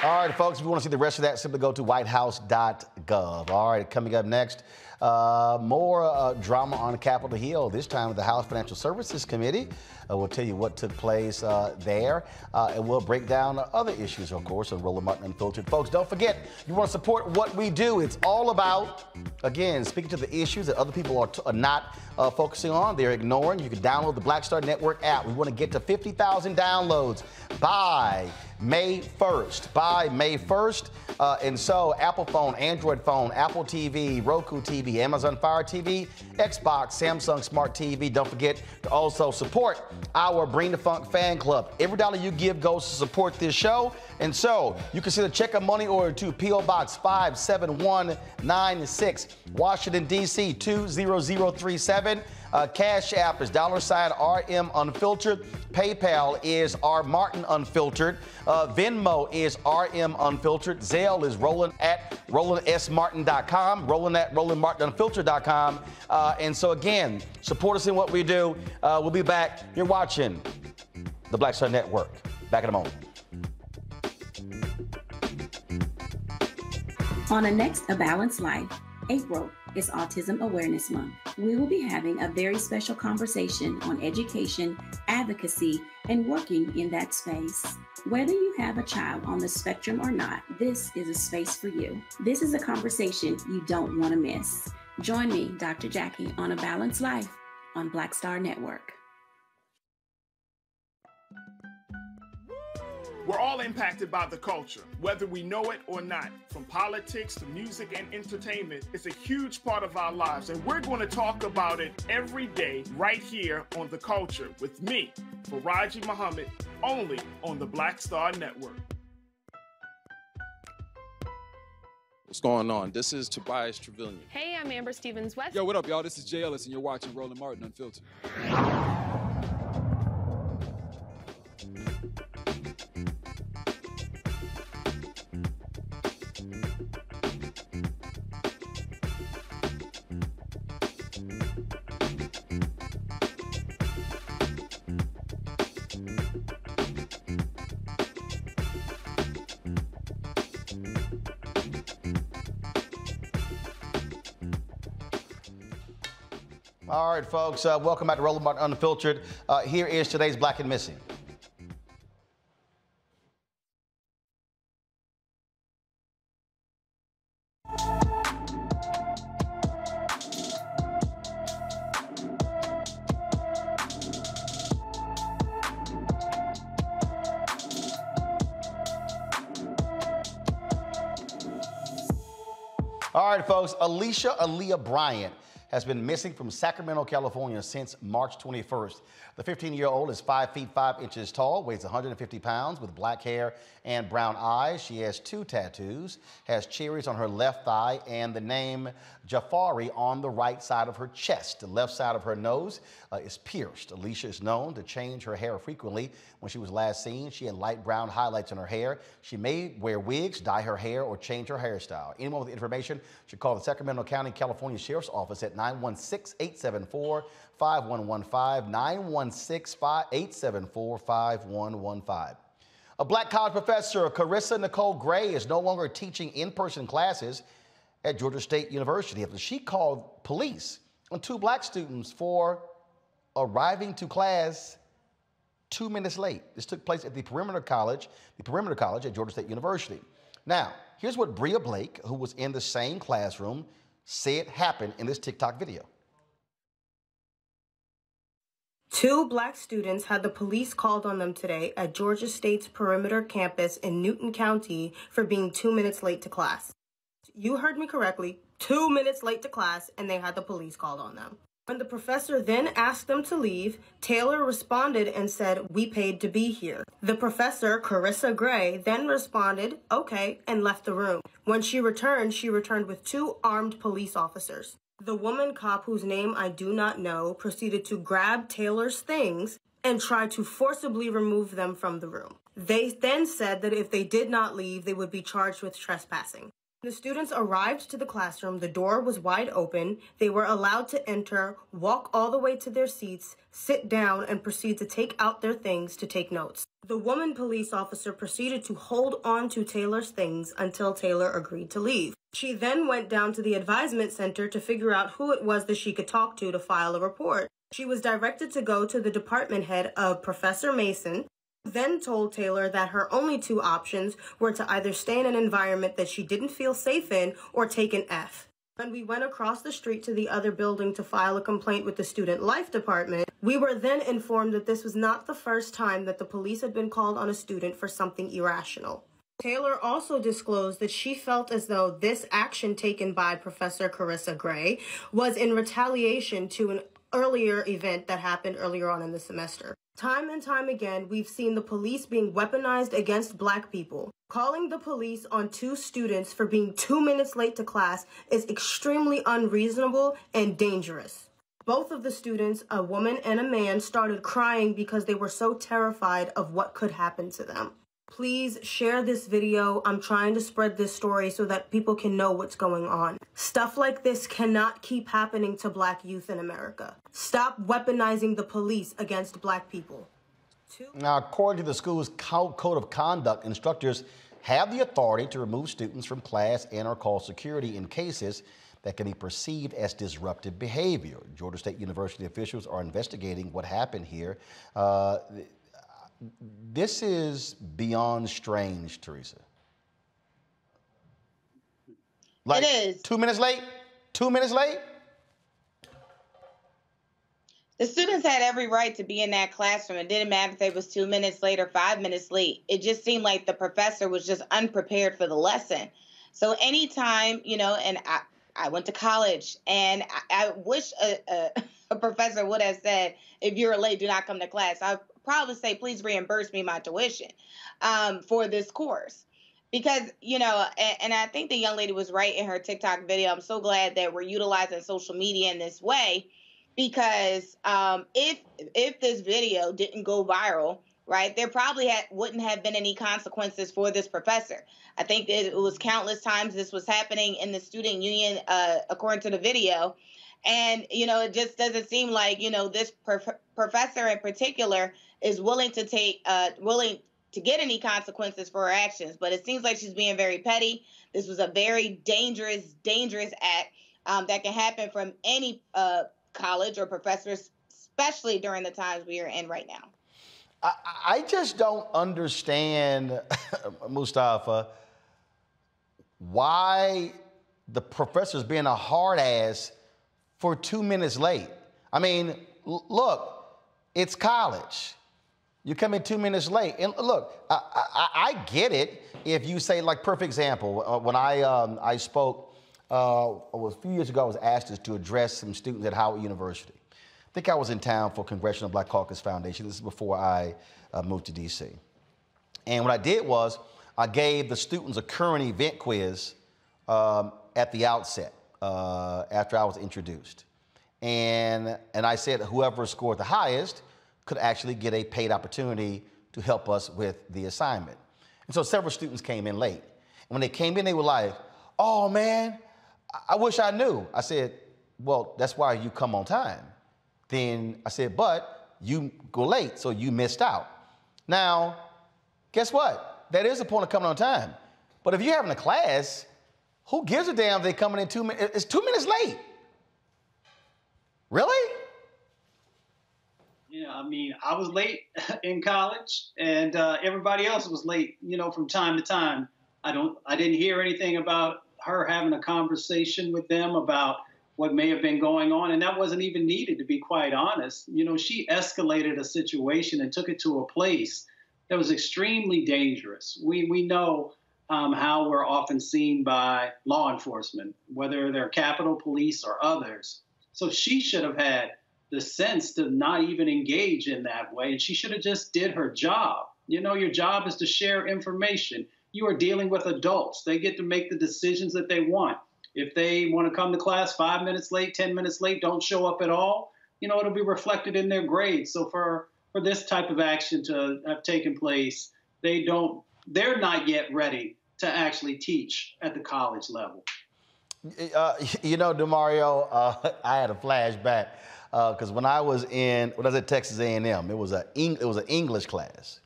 All right, folks, if you want to see the rest of that, simply go to whitehouse.gov. All right, coming up next, uh, more uh, drama on Capitol Hill, this time with the House Financial Services Committee. Uh, we'll tell you what took place uh, there, uh, and we'll break down other issues, of course, on Roland Martin Unfiltered. Folks, don't forget, you want to support what we do. It's all about, again, speaking to the issues that other people are, are not uh, focusing on, they're ignoring. You can download the Black Star Network app. We want to get to 50,000 downloads by May 1st. By May 1st. Uh, and so, Apple phone, Android phone, Apple TV, Roku TV, Amazon Fire TV, Xbox, Samsung Smart TV. Don't forget to also support our Bring the Funk fan club. Every dollar you give goes to support this show. And so, you can send a check or money order to P.O. Box 57196, Washington, D.C. 20037. Uh, Cash App is dollar sign RM Unfiltered. PayPal is R Martin Unfiltered. Uh, Venmo is RM Unfiltered. Zelle is Roland at RolandSMartin.com. Roland at RolandMartinUnfiltered.com. Uh, and so again, support us in what we do. Uh, we'll be back. You're watching the Black Star Network. Back in a moment. On the next A Balanced Life, April is Autism Awareness Month. We will be having a very special conversation on education, advocacy, and working in that space. Whether you have a child on the spectrum or not, this is a space for you. This is a conversation you don't want to miss. Join me, Dr. Jackie, on A Balanced Life on Black Star Network. We're all impacted by the culture, whether we know it or not. From politics to music and entertainment, it's a huge part of our lives, and we're going to talk about it every day right here on The Culture with me, Faraji Muhammad, only on the Black Star Network. What's going on? This is Tobias Truvillion. Hey, I'm Amber Stevens West. Yo, what up, y'all? This is Jay Ellis, and you're watching Roland Martin Unfiltered. All right, folks, uh, welcome back to Roland Martin Unfiltered. Uh, here is today's Black and Missing. All right, folks, Alicia Aaliyah Bryant has been missing from Sacramento, California since March 21st. The 15 year old is 5 feet 5 inches tall, weighs 150 pounds, with black hair and brown eyes. She has two tattoos, has cherries on her left thigh, and the name Jafari on the right side of her chest. The left side of her nose uh, is pierced. Alicia is known to change her hair frequently. When she was last seen, she had light brown highlights in her hair. She may wear wigs, dye her hair, or change her hairstyle. Anyone with information should call the Sacramento County, California Sheriff's Office at 916 874 5115. 916 874 5115. A black college professor, Carissa Nicole Gray, is no longer teaching in person classes at Georgia State University after she called police on two black students for arriving to class two minutes late. This took place at the Perimeter College, the Perimeter College at Georgia State University. Now, here's what Bria Blake, who was in the same classroom, said happened in this TikTok video. Two black students had the police called on them today at Georgia State's perimeter campus in Newton County for being two minutes late to class. You heard me correctly, two minutes late to class, and they had the police called on them. When the professor then asked them to leave, Taylor responded and said, We paid to be here. The professor, Carissa Gray, then responded, Okay, and left the room. When she returned, she returned with two armed police officers. The woman cop, whose name I do not know, proceeded to grab Taylor's things and try to forcibly remove them from the room. They then said that if they did not leave, they would be charged with trespassing. The students arrived to the classroom. The door was wide open. They were allowed to enter, walk all the way to their seats, sit down, and proceed to take out their things to take notes. The woman police officer proceeded to hold on to Taylor's things until Taylor agreed to leave. She then went down to the advisement center to figure out who it was that she could talk to to file a report. She was directed to go to the department head of Professor Mason, then told Taylor that her only two options were to either stay in an environment that she didn't feel safe in or take an F. When we went across the street to the other building to file a complaint with the Student Life Department, we were then informed that this was not the first time that the police had been called on a student for something irrational. Taylor also disclosed that she felt as though this action taken by Professor Carissa Gray was in retaliation to an earlier event that happened earlier on in the semester. Time and time again, we've seen the police being weaponized against black people. Calling the police on two students for being two minutes late to class is extremely unreasonable and dangerous. Both of the students, a woman and a man, started crying because they were so terrified of what could happen to them. Please share this video. I'm trying to spread this story so that people can know what's going on. Stuff like this cannot keep happening to black youth in America. Stop weaponizing the police against black people. Now, according to the school's code of conduct, instructors have the authority to remove students from class and or call security in cases that can be perceived as disruptive behavior. Georgia State University officials are investigating what happened here. Uh, this is beyond strange, Teresa. Like, it is. Two minutes late? Two minutes late? The students had every right to be in that classroom. It didn't matter if they was two minutes late or five minutes late. It just seemed like the professor was just unprepared for the lesson. So anytime, you know, and I, I went to college, and I, I wish a, a, a, professor would have said, if you're late, do not come to class. I probably say, please reimburse me my tuition um, for this course. Because, you know, and, and I think the young lady was right in her TikTok video. I'm so glad that we're utilizing social media in this way because um, if if this video didn't go viral, right, there probably had, wouldn't have been any consequences for this professor. I think it was countless times this was happening in the student union, uh, according to the video. And, you know, it just doesn't seem like, you know, this prof- professor in particular is willing to take, uh, willing to get any consequences for her actions. But it seems like she's being very petty. This was a very dangerous, dangerous act um, that can happen from any uh, college or professors, especially during the times we are in right now. I, I just don't understand, Mustafa, why the professor's being a hard ass for two minutes late. I mean, look, it's college. You come in two minutes late. And look, I, I, I get it if you say, like, perfect example, uh, when I, um, I spoke uh, a few years ago, I was asked to address some students at Howard University. I think I was in town for Congressional Black Caucus Foundation. This is before I uh, moved to DC. And what I did was I gave the students a current event quiz um, at the outset uh, after I was introduced. And, and I said whoever scored the highest could actually get a paid opportunity to help us with the assignment. And so several students came in late. And when they came in, they were like, oh man, I wish I knew. I said, well, that's why you come on time. Then I said, but you go late, so you missed out. Now, guess what? That is the point of coming on time. But if you're having a class, who gives a damn if they're coming in two minutes? It's two minutes late. Really? Yeah, I mean, I was late in college, and uh, everybody else was late. You know, from time to time. I don't. I didn't hear anything about her having a conversation with them about what may have been going on. And that wasn't even needed, to be quite honest. You know, she escalated a situation and took it to a place that was extremely dangerous. We, we know um, how we're often seen by law enforcement, whether they're Capitol Police or others. So she should have had the sense to not even engage in that way. And she should have just did her job. You know, your job is to share information you are dealing with adults. They get to make the decisions that they want. If they want to come to class five minutes late, 10 minutes late, don't show up at all, you know, it'll be reflected in their grades. So for, for this type of action to have taken place, they don't, they're not yet ready to actually teach at the college level. Uh, you know, Damario, uh, I had a flashback because uh, when I was in, when I was at Texas A&M, it was a it was an English class,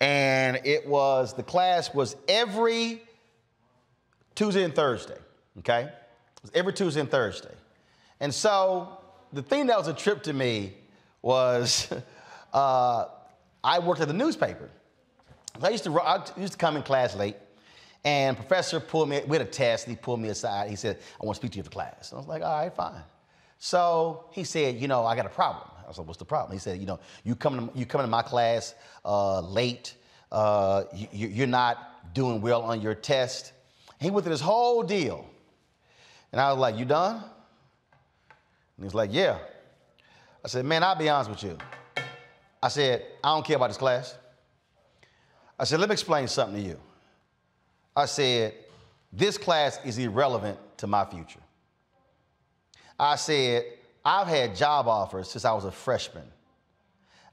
and it was the class was every Tuesday and Thursday. Okay, it was every Tuesday and Thursday, and so the thing that was a trip to me was uh, I worked at the newspaper. I used to I used to come in class late, and professor pulled me. We had a test, and he pulled me aside. He said, "I want to speak to you for class." And I was like, "All right, fine." So he said, "You know, I got a problem." I said, "What's the problem?" He said, "You know, you come to, you come to my class uh, late. Uh, you, you're not doing well on your test." He went through this whole deal, and I was like, "You done?" And he's like, "Yeah." I said, "Man, I'll be honest with you." I said, "I don't care about this class." I said, "Let me explain something to you." I said, "This class is irrelevant to my future." I said, I've had job offers since I was a freshman.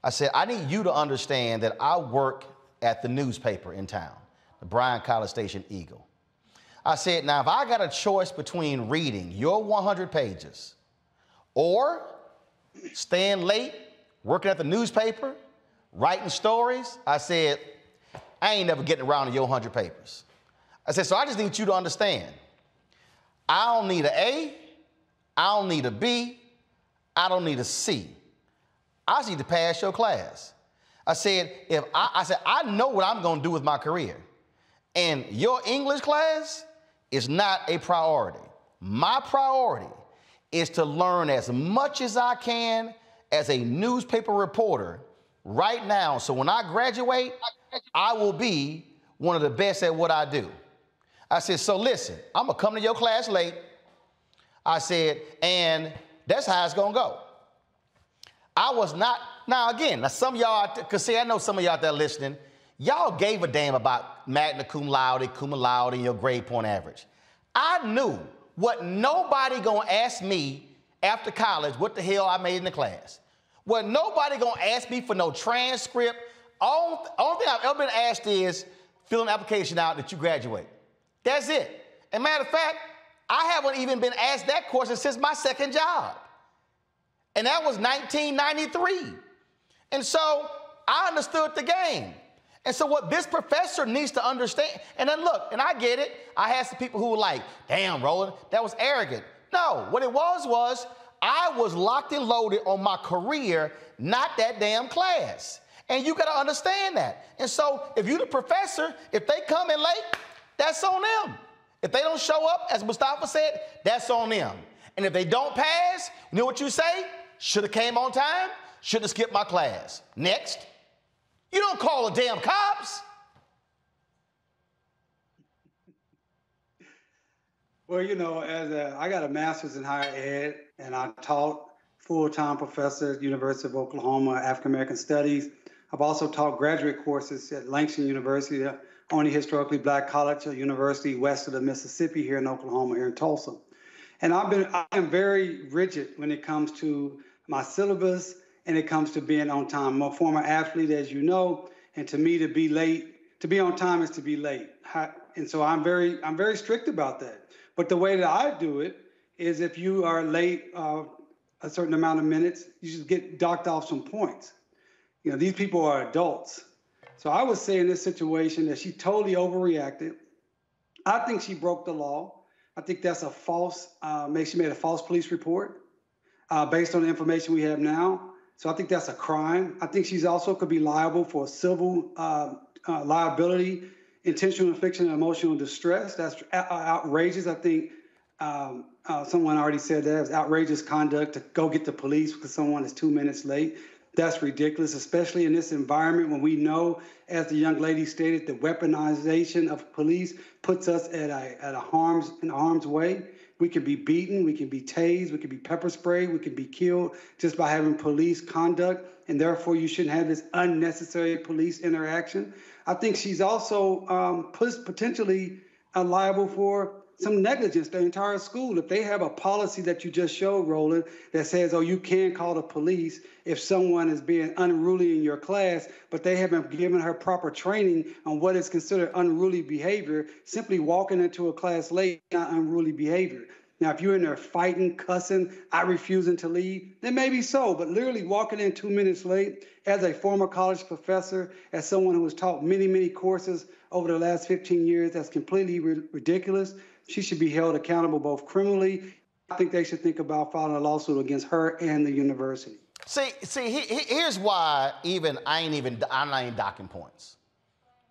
I said, I need you to understand that I work at the newspaper in town, the Bryan College Station Eagle. I said, now if I got a choice between reading your 100 pages or staying late, working at the newspaper, writing stories, I said, I ain't never getting around to your 100 papers. I said, so I just need you to understand. I don't need an A, I don't need a B, I don't need a C. I just need to pass your class. I said, if I, I said, I know what I'm gonna do with my career. And your English class is not a priority. My priority is to learn as much as I can as a newspaper reporter right now. So when I graduate, I will be one of the best at what I do. I said, so listen, I'm gonna come to your class late. I said, and that's how it's gonna go. I was not, now again, now some of y'all, because see, I know some of y'all out there listening, y'all gave a damn about magna cum laude, cum laude, and your grade point average. I knew what nobody gonna ask me after college what the hell I made in the class. What nobody gonna ask me for no transcript. Only thing I've ever been asked is fill an application out that you graduate. That's it. And matter of fact, I haven't even been asked that question since my second job. And that was 1993. And so I understood the game. And so what this professor needs to understand, and then look, and I get it. I had some people who were like, damn, Roland, that was arrogant. No, what it was was I was locked and loaded on my career, not that damn class. And you gotta understand that. And so if you're the professor, if they come in late, that's on them. If they don't show up, as Mustafa said, that's on them. And if they don't pass, you know what you say? Should have came on time, should have skipped my class. Next. You don't call the damn cops. Well, you know, as a, I got a master's in higher ed, and I taught full-time professor at University of Oklahoma African American Studies. I've also taught graduate courses at Langston University, only historically black college or university west of the Mississippi here in Oklahoma, here in Tulsa. And I've been I am very rigid when it comes to my syllabus and it comes to being on time. I'm a former athlete, as you know, and to me to be late, to be on time is to be late. And so I'm very I'm very strict about that. But the way that I do it is if you are late uh, a certain amount of minutes, you just get docked off some points. You know, these people are adults. So I would say in this situation that she totally overreacted. I think she broke the law. I think that's a false, uh, she made a false police report uh, based on the information we have now. So I think that's a crime. I think she's also could be liable for civil uh, uh liability, intentional infliction of emotional distress. That's outrageous. I think um, uh, someone already said that it was outrageous conduct to go get the police because someone is two minutes late. That's ridiculous, especially in this environment when we know, as the young lady stated, the weaponization of police puts us at a, at a harm's in harm's way. We can be beaten, we can be tased, we can be pepper sprayed, we can be killed just by having police conduct, and therefore you shouldn't have this unnecessary police interaction. I think she's also um, potentially uh, liable for some negligence, the entire school. If they have a policy that you just showed, Roland, that says, oh, you can call the police if someone is being unruly in your class, but they haven't given her proper training on what is considered unruly behavior, simply walking into a class late, not unruly behavior. Now, if you're in there fighting, cussing, I refusing to leave, then maybe so. But literally walking in two minutes late, as a former college professor, as someone who has taught many, many courses over the last 15 years, that's completely ridiculous. She should be held accountable both criminally. I think they should think about filing a lawsuit against her and the university. See, see, he, he, here's why even I ain't even I'm not even docking points.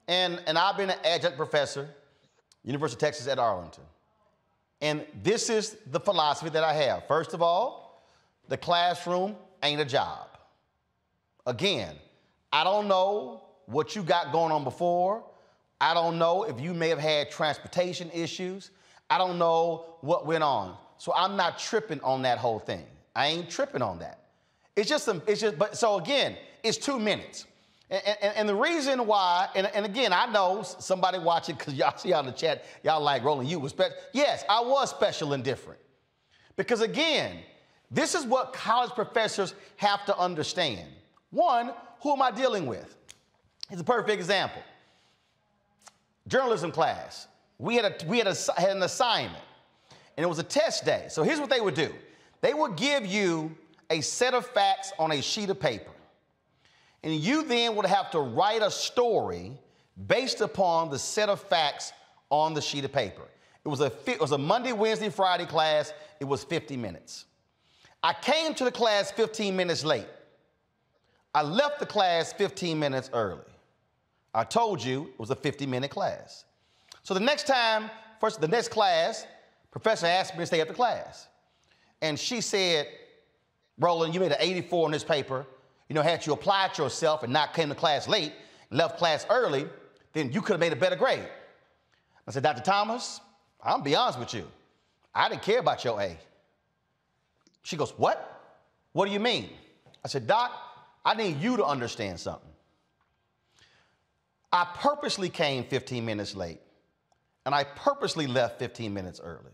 And and I've been an adjunct professor, University of Texas at Arlington. And this is the philosophy that I have. First of all, the classroom ain't a job. Again, I don't know what you got going on before. I don't know if you may have had transportation issues. I don't know what went on. So I'm not tripping on that whole thing. I ain't tripping on that. It's just, some, it's just, but so again, it's two minutes. And, and, and the reason why, and, and again, I know somebody watching, because y'all see on the chat, y'all like Roland, you was special. Yes, I was special and different. Because again, This is what college professors have to understand. One, who am I dealing with? It's a perfect example. Journalism class. We had, a, we had, a, had an assignment, and it was a test day. So here's what they would do they would give you a set of facts on a sheet of paper. And you then would have to write a story based upon the set of facts on the sheet of paper. It was a, it was a Monday, Wednesday, Friday class. It was 50 minutes. I came to the class 15 minutes late. I left the class 15 minutes early. I told you it was a 50 minute class. So the next time, first, the next class, professor asked me to stay after class. And she said, Roland, you made an 84 on this paper. You know, had you applied yourself and not came to class late, left class early, then you could have made a better grade. I said, Dr. Thomas, I'll be honest with you. I didn't care about your A. She goes, What? What do you mean? I said, Doc, I need you to understand something. I purposely came 15 minutes late, and I purposely left 15 minutes early.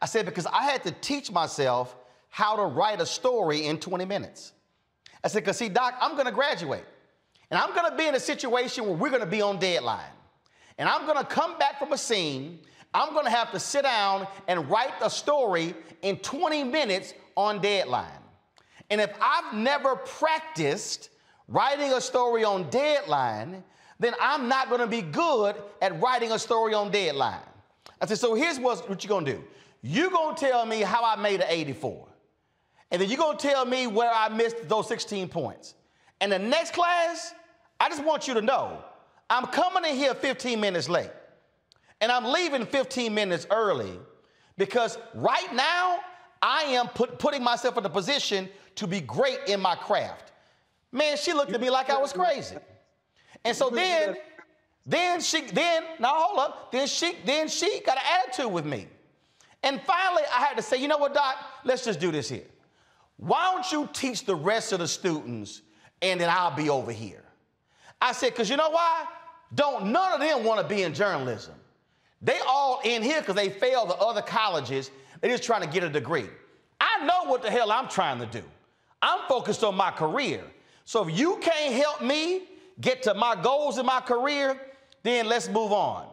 I said, because I had to teach myself how to write a story in 20 minutes. I said, because see, Doc, I'm gonna graduate, and I'm gonna be in a situation where we're gonna be on deadline. And I'm gonna come back from a scene, I'm gonna have to sit down and write a story in 20 minutes on deadline. And if I've never practiced writing a story on deadline, then I'm not going to be good at writing a story on deadline. I said, so here's what, what you're going to do. You're going to tell me how I made an 84. And then you're going to tell me where I missed those 16 points. And the next class, I just want you to know I'm coming in here 15 minutes late. And I'm leaving 15 minutes early because right now I am put, putting myself in a position to be great in my craft. Man, she looked at me like I was crazy. And so then, then she, then, now hold up, then she, then she got an attitude with me. And finally, I had to say, you know what, Doc, let's just do this here. Why don't you teach the rest of the students and then I'll be over here? I said, because you know why? Don't none of them want to be in journalism. They all in here because they failed the other colleges. They're just trying to get a degree. I know what the hell I'm trying to do. I'm focused on my career. So if you can't help me get to my goals in my career, then let's move on.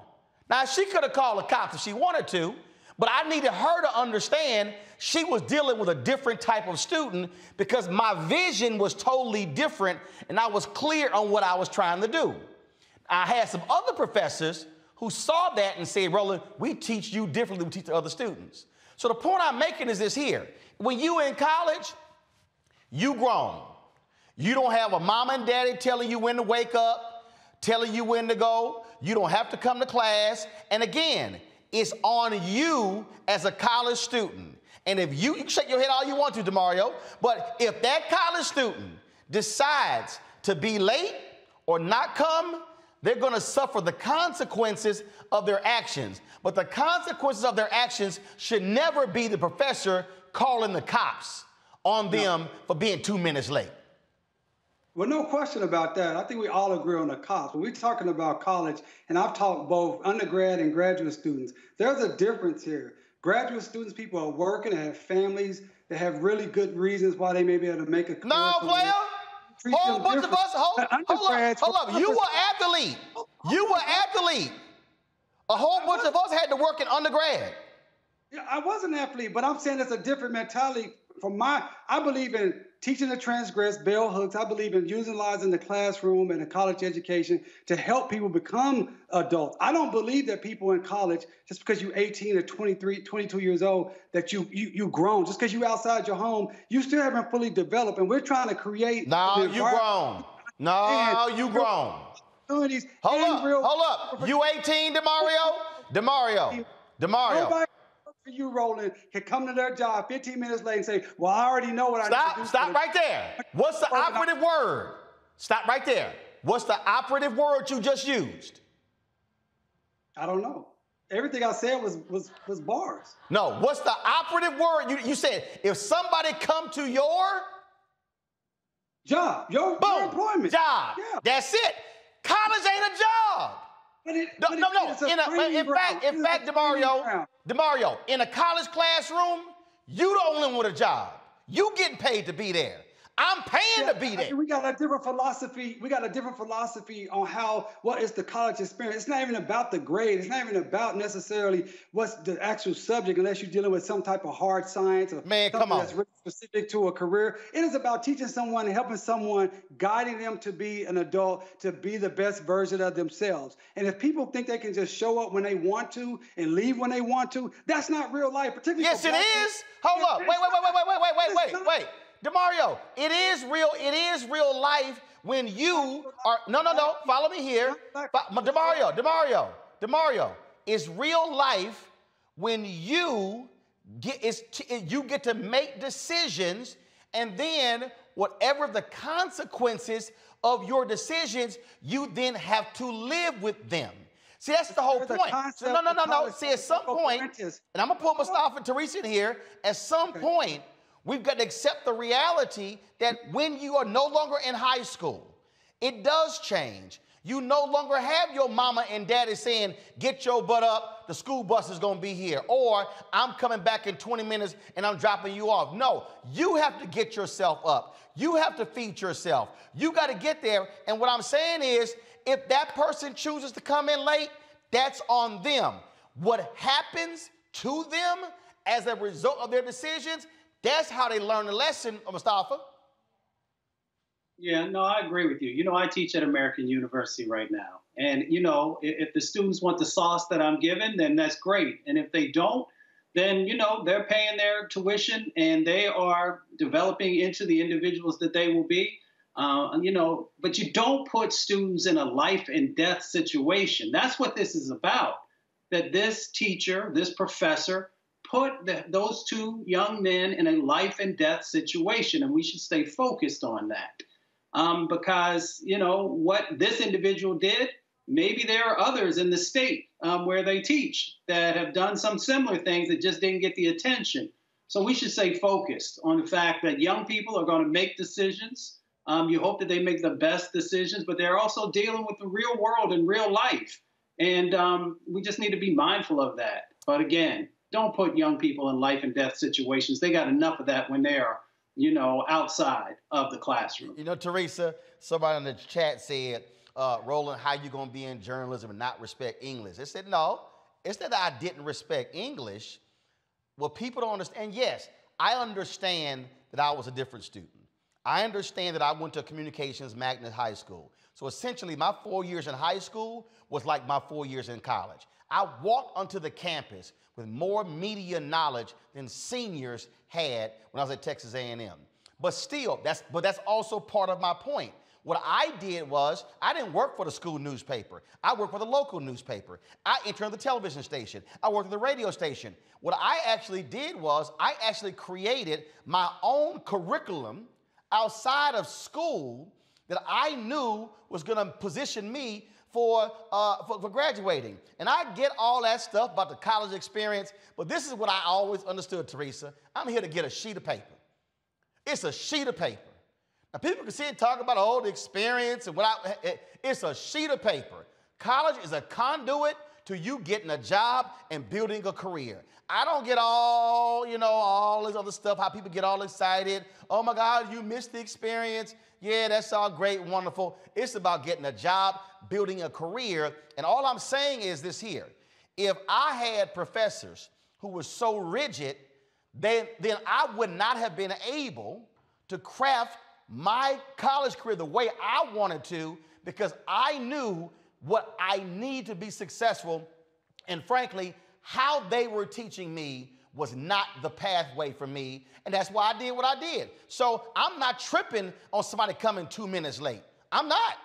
Now, she could have called the cops if she wanted to, but I needed her to understand she was dealing with a different type of student because my vision was totally different and I was clear on what I was trying to do. I had some other professors who saw that and said, Roland, we teach you differently than we teach the other students. So the point I'm making is this here. When you in college, you grown. You don't have a mom and daddy telling you when to wake up, telling you when to go. You don't have to come to class. And again, it's on you as a college student. And if you, you can shake your head all you want to, Damario, but if that college student decides to be late or not come, they're going to suffer the consequences of their actions. But the consequences of their actions should never be the professor calling the cops on them no. for being two minutes late. Well, no question about that. I think we all agree on the cost. When we're talking about college, and I've taught both undergrad and graduate students, there's a difference here. Graduate students, people are working, they have families, they have really good reasons why they may be able to make a career. No, player. A whole bunch of us, hold, hold up, hold up. You were athlete. You were athlete. A whole bunch of us had to work in undergrad. Yeah, I was an athlete, but I'm saying it's a different mentality. From my, I believe in teaching to transgress, bell hooks. I believe in using lies in the classroom and the college education to help people become adults. I don't believe that people in college, just because you're 18 or 23, 22 years old, that you you you grown. Just because you're outside your home, you still haven't fully developed. And we're trying to create. No, you grown. No, you grown. Hold up, hold up. You 18, Damario? Damario, Damario. You rolling can come to their job 15 minutes late and say, Well, I already know what stop, I need to do. Stop right there. What's the operative word? Stop right there. What's the operative word you just used? I don't know. Everything I said was was was bars. No, what's the operative word? You, you said if somebody come to your job, your, boom, your employment. Job. Yeah. That's it. College ain't a job. But it, no, but no, no. In, a, in fact, in fact, Damario, Damario, in a college classroom, you the only one with a job. You getting paid to be there. I'm paying Yeah, to be I- there. We got a different philosophy. We got a different philosophy on how what is the college experience. It's not even about the grade. It's not even about necessarily what's the actual subject, unless you're dealing with some type of hard science or Man, something that's really specific to a career. It is about teaching someone and helping someone, guiding them to be an adult, to be the best version of themselves. And if people think they can just show up when they want to and leave when they want to, that's not real life. Particularly Yes, for it people. Hold up. Wait, wait, wait, wait, wait, wait, wait, wait, wait, wait. Damario, it is real. It is real life when you are. No, no, no. Follow me here. Damario, Damario, Damario. It's real life when you get. You get to make decisions, and then whatever the consequences of your decisions, you then have to live with them. See, that's the whole point. So, no, no, no, no. See, at some point, and I'm gonna put Mustafa and Teresa in here. At some point, we've got to accept the reality that when you are no longer in high school, it does change. You no longer have your mama and daddy saying, get your butt up, the school bus is gonna be here, or I'm coming back in 20 minutes and I'm dropping you off. No, you have to get yourself up. You have to feed yourself. You gotta get there. And what I'm saying is, if that person chooses to come in late, that's on them. What happens to them as a result of their decisions, that's how they learn the lesson, Mustafa. Yeah, no, I agree with you. You know, I teach at American University right now. And, you know, i- if the students want the sauce that I'm giving, then that's great. And if they don't, then, you know, they're paying their tuition and they are developing into the individuals that they will be. Uh, you know, but you don't put students in a life and death situation. That's what this is about. That this teacher, this professor, put the, those two young men in a life and death situation, and we should stay focused on that um, because you know what this individual did. Maybe there are others in the state um, where they teach that have done some similar things that just didn't get the attention. So we should stay focused on the fact that young people are going to make decisions. Um, you hope that they make the best decisions, but they're also dealing with the real world and real life, and um, we just need to be mindful of that. But again, don't put young people in life and death situations. They got enough of that when they're you know, outside of the classroom. You know, Teresa, somebody in the chat said, uh, Roland, how you gonna be in journalism and not respect English? I said, no, it's that I didn't respect English. What people don't understand, yes, I understand that I was a different student. I understand that I went to a communications magnet high school. So essentially, my four years in high school was like my four years in college. I walked onto the campus with more media knowledge than seniors had when I was at Texas A&M. But still, that's but that's also part of my point. What I did was I didn't work for the school newspaper. I worked for the local newspaper. I interned the television station. I worked at the radio station. What I actually did was I actually created my own curriculum outside of school that I knew was going to position me for, uh, for, for graduating. And I get all that stuff about the college experience, but this is what I always understood, Teresa. I'm here to get a sheet of paper. It's a sheet of paper. Now, people can sit and talk about all the experience and what I, it's a sheet of paper. College is a conduit to you getting a job and building a career. I don't get all, you know, all this other stuff, how people get all excited. Oh my God, you missed the experience. Yeah, that's all great, wonderful. It's about getting a job, building a career. And all I'm saying is this here. If I had professors who were so rigid, then, then I would not have been able to craft my college career the way I wanted to because I knew what I need to be successful. And frankly, how they were teaching me was not the pathway for me. And that's why I did what I did. So I'm not tripping on somebody coming two minutes late. I'm not.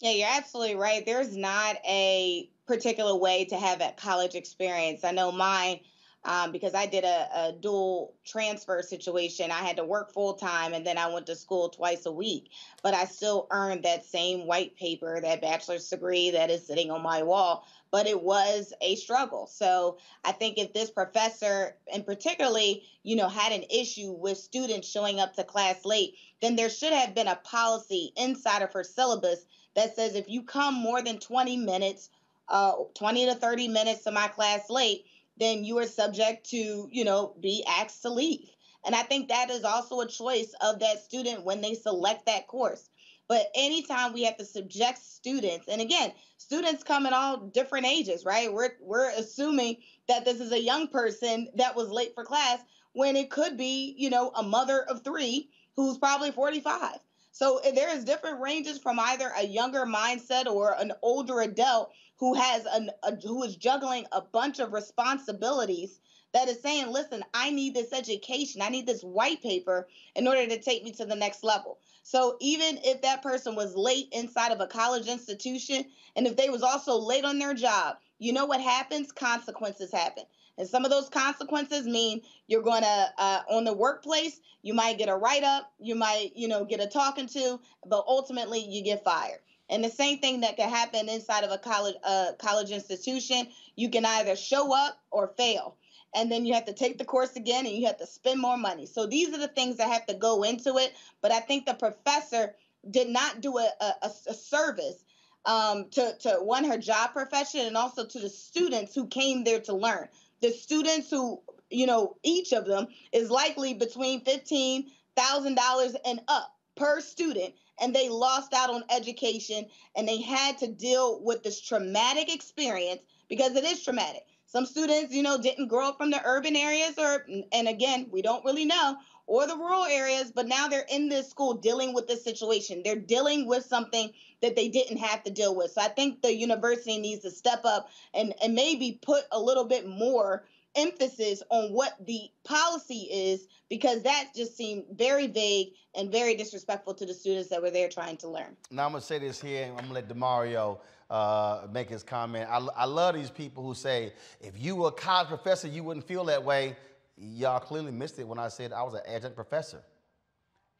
Yeah, you're absolutely right. There's not a particular way to have a college experience. I know mine, um, because I did a, a dual transfer situation. I had to work full time and then I went to school twice a week, but I still earned that same white paper, that bachelor's degree that is sitting on my wall. But it was a struggle. So I think if this professor, and particularly, you know, had an issue with students showing up to class late, then there should have been a policy inside of her syllabus that says if you come more than 20 minutes, uh, 20 to 30 minutes to my class late, then you are subject to, you know, be asked to leave. And I think that is also a choice of that student when they select that course. But anytime we have to subject students, and again, students come in all different ages, right? We're we're assuming that this is a young person that was late for class when it could be, you know, a mother of three who's probably 45. So eh, there is different ranges from either a younger mindset or an older adult who has an a, who is juggling a bunch of responsibilities that is saying, listen, I need this education, I need this white paper in order to take me to the next level. So even if that person was late inside of a college institution, and if they was also late on their job, you know what happens? Consequences happen. And some of those consequences mean you're going to, uh, on the workplace, you might get a write up, you might, you know, get a talking to, but ultimately you get fired. And the same thing that could happen inside of a college, uh, college institution, you can either show up or fail and then you have to take the course again and you have to spend more money. So these are the things that have to go into it. But I think the professor did not do a, a, a service um, to, to one, her job profession, and also to the students who came there to learn. The students who, you know, each of them is likely between $15,000 and up per student and they lost out on education and they had to deal with this traumatic experience because it is traumatic. Some students, you know, didn't grow up from the urban areas or and again, we don't really know or the rural areas, but now they're in this school dealing with this situation. They're dealing with something that they didn't have to deal with. So I think the university needs to step up and, and maybe put a little bit more emphasis on what the policy is because that just seemed very vague and very disrespectful to the students that were there trying to learn. Now I'm gonna say this here, I'm gonna let Damario uh, make his comment. I, I love these people who say, if you were a college professor, you wouldn't feel that way. Y'all clearly missed it when I said I was an adjunct professor.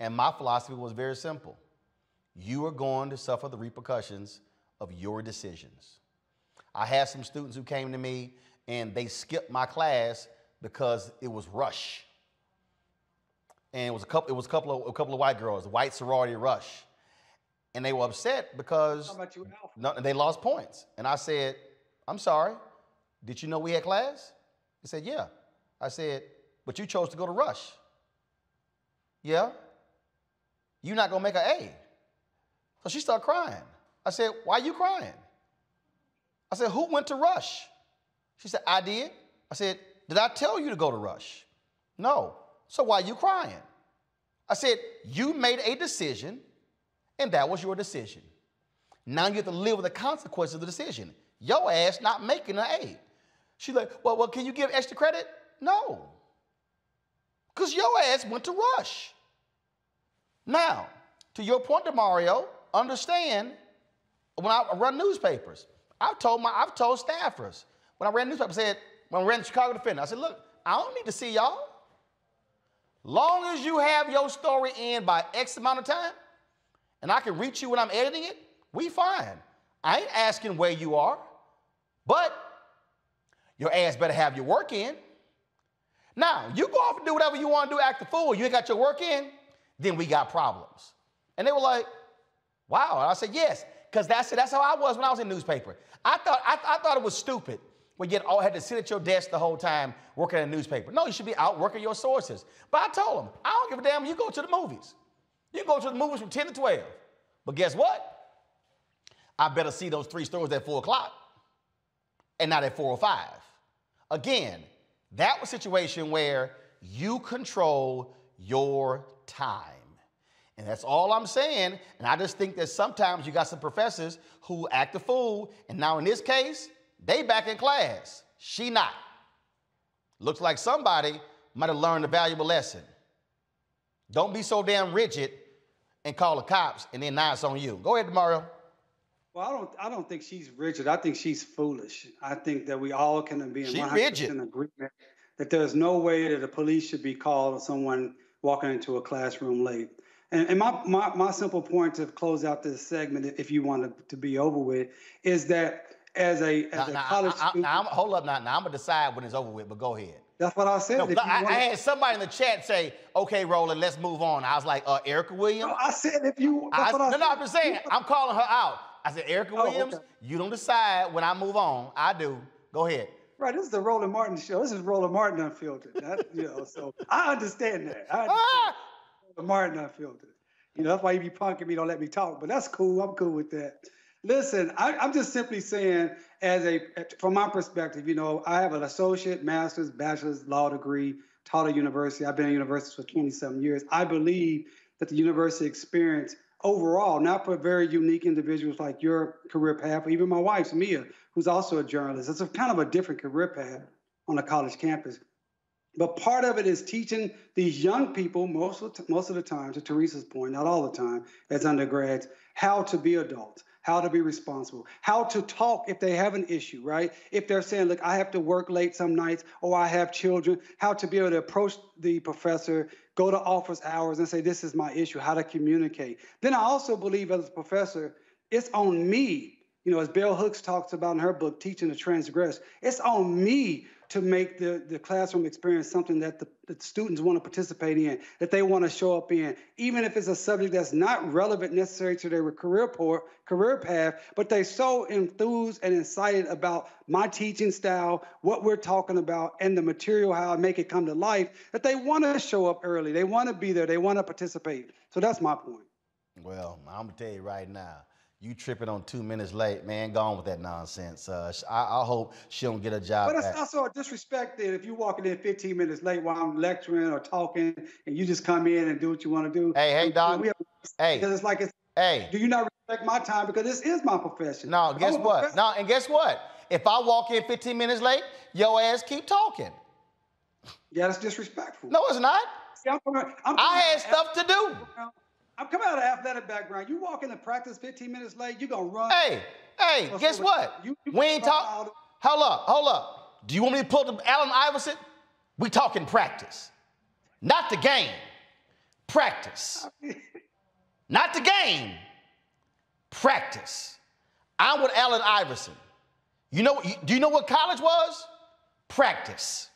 And my philosophy was very simple. You are going to suffer the repercussions of your decisions. I had some students who came to me and they skipped my class because it was rush. And it was a couple, it was a couple of a couple of white girls, white sorority rush and they were upset because no, they lost points. And I said, I'm sorry, did you know we had class? They said, Yeah. I said, But you chose to go to Rush. Yeah. You're not going to make an A. So she started crying. I said, Why are you crying? I said, Who went to Rush? She said, I did. I said, Did I tell you to go to Rush? No. So why are you crying? I said, You made a decision and that was your decision. Now you have to live with the consequences of the decision. Your ass not making an A. She's like, well, well, can you give extra credit? No. Because your ass went to rush. Now, to your point, Damario, understand when I run newspapers, I've told my I've told staffers when I ran newspapers, I said, when I ran the Chicago Defender, I said, look, I don't need to see y'all. Long as you have your story in by X amount of time, and I can reach you when I'm editing it, we fine. I ain't asking where you are, but your ass better have your work in. Now, you go off and do whatever you want to do, act the fool, you ain't got your work in, then we got problems. And they were like, wow. And I said, yes, because that's, that's how I was when I was in newspaper. I thought, I, I thought it was stupid when you all had to sit at your desk the whole time working in a newspaper. No, you should be out working your sources. But I told them, I don't give a damn, you go to the movies. You go to the movies from 10 to 12. But guess what? I better see those three stories at 4 o'clock and not at 4 or 5. Again, that was a situation where you control your time. And that's all I'm saying. And I just think that sometimes you got some professors who act a fool. And now in this case, they back in class. She not. Looks like somebody might have learned a valuable lesson. Don't be so damn rigid and call the cops and then now it's on you. Go ahead, Mario. Well, I don't. I don't think she's rigid. I think she's foolish. I think that we all can be in 100% agreement that there's no way that the police should be called on someone walking into a classroom late. And, and my, my, my simple point to close out this segment, if you want to, to be over with, is that as a as now, a college I, I, student, hold up now. Now I'm gonna decide when it's over with, but go ahead. That's what I said. No, I, I had somebody in the chat say, "Okay, Roland, let's move on." I was like, "Uh, Erica Williams." No, I said if you. I, That's what I no, no. I'm just saying. I'm calling her out. I said, Erica Oh, Williams, okay. you don't decide when I move on. I do. Go ahead. Right, this is the Roland Martin show. This is Roland Martin Unfiltered. That, you know, so I understand that. I understand Ah! Roland Martin Unfiltered. You know, that's why you be punking me, don't let me talk. But that's cool. I'm cool with that. Listen, I, I'm just simply saying, as a from my perspective, you know, I have an associate, master's, bachelor's law degree, taught at university. I've been at universities for 27 years. I believe that the university experience overall, not for very unique individuals like your career path, or even my wife's Mia, who's also a journalist. It's a kind of a different career path on a college campus. But part of it is teaching these young people, most of most of the time, to Teresa's point, not all the time, as undergrads, how to be adults, how to be responsible, how to talk if they have an issue, right? If they're saying, look, I have to work late some nights or I have children, how to be able to approach the professor, go to office hours and say, this is my issue, how to communicate. Then I also believe as a professor, it's on me you know, as Bell Hooks talks about in her book, Teaching to Transgress, it's on me to make the, the classroom experience something that the, the students want to participate in, that they want to show up in, even if it's a subject that's not relevant necessarily to their career, por- career path, but they're so enthused and excited about my teaching style, what we're talking about, and the material, how I make it come to life, that they want to show up early. They want to be there. They want to participate. So that's my point. Well, I'm gonna tell you right now, you tripping on two minutes late, man. Gone with that nonsense. Uh, I, I hope she don't get a job. But it's back. also a disrespect that if you're walking in 15 minutes late while I'm lecturing or talking, and you just come in and do what you want to do. Hey, hey, we have- Hey. Because it's like it's. Hey. Do you not respect my time because this is my profession? No, guess what? No, and guess what? If I walk in 15 minutes late, your ass keep talking. Yeah, that's disrespectful. No, it's not. See, I'm coming, I'm I had stuff to do. I'm coming out of athletic background. You walk into practice 15 minutes late, you're gonna run. Hey, hey, guess what? you- you we ain't run talk. Hold up, hold up. Do you want me to pull up Allen Iverson? We talking practice, not the game. Practice, not the game. Practice. I'm with Allen Iverson. You know? Do you know what college was? Practice.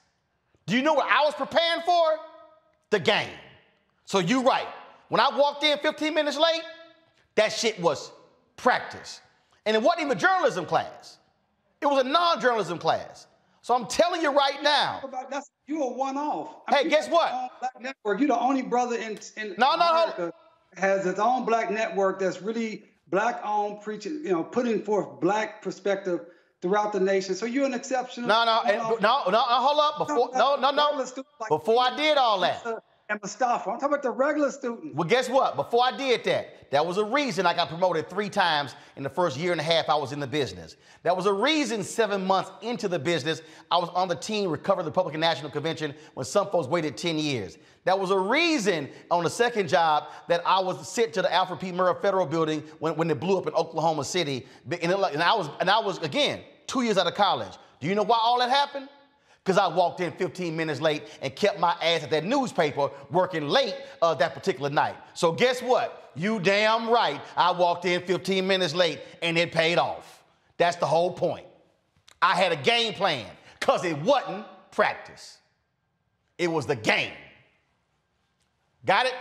Do you know what I was preparing for? The game. So you right. When I walked in 15 minutes late, that shit was practice. And it wasn't even a journalism class. It was a non-journalism class. So I'm telling you right now. That's you a one-off. Hey, guess what? Black network. You're the only brother in in No, no, America has its own black network that's really black-owned, preaching, you know, putting forth black perspective throughout the nation. So you're an exceptional. No, no, and, uh, no, no, no, hold up. Before, no, no, no. Before I did all that. And Mustafa. I'm talking about the regular students. Well, guess what? Before I did that, that was a reason I got promoted three times in the first year and a half I was in the business. That was a reason seven months into the business, I was on the team Recover the Republican National Convention when some folks waited 10 years. That was a reason on the second job that I was sent to the Alfred P. Murrah Federal Building when, when it blew up in Oklahoma City. And, it, and I was, and I was, again, two years out of college. Do you know why all that happened? Because I walked in 15 minutes late and kept my ass at that newspaper working late uh, that particular night. So guess what? You damn right. I walked in 15 minutes late and it paid off. That's the whole point. I had a game plan because it wasn't practice. It was the game. Got it?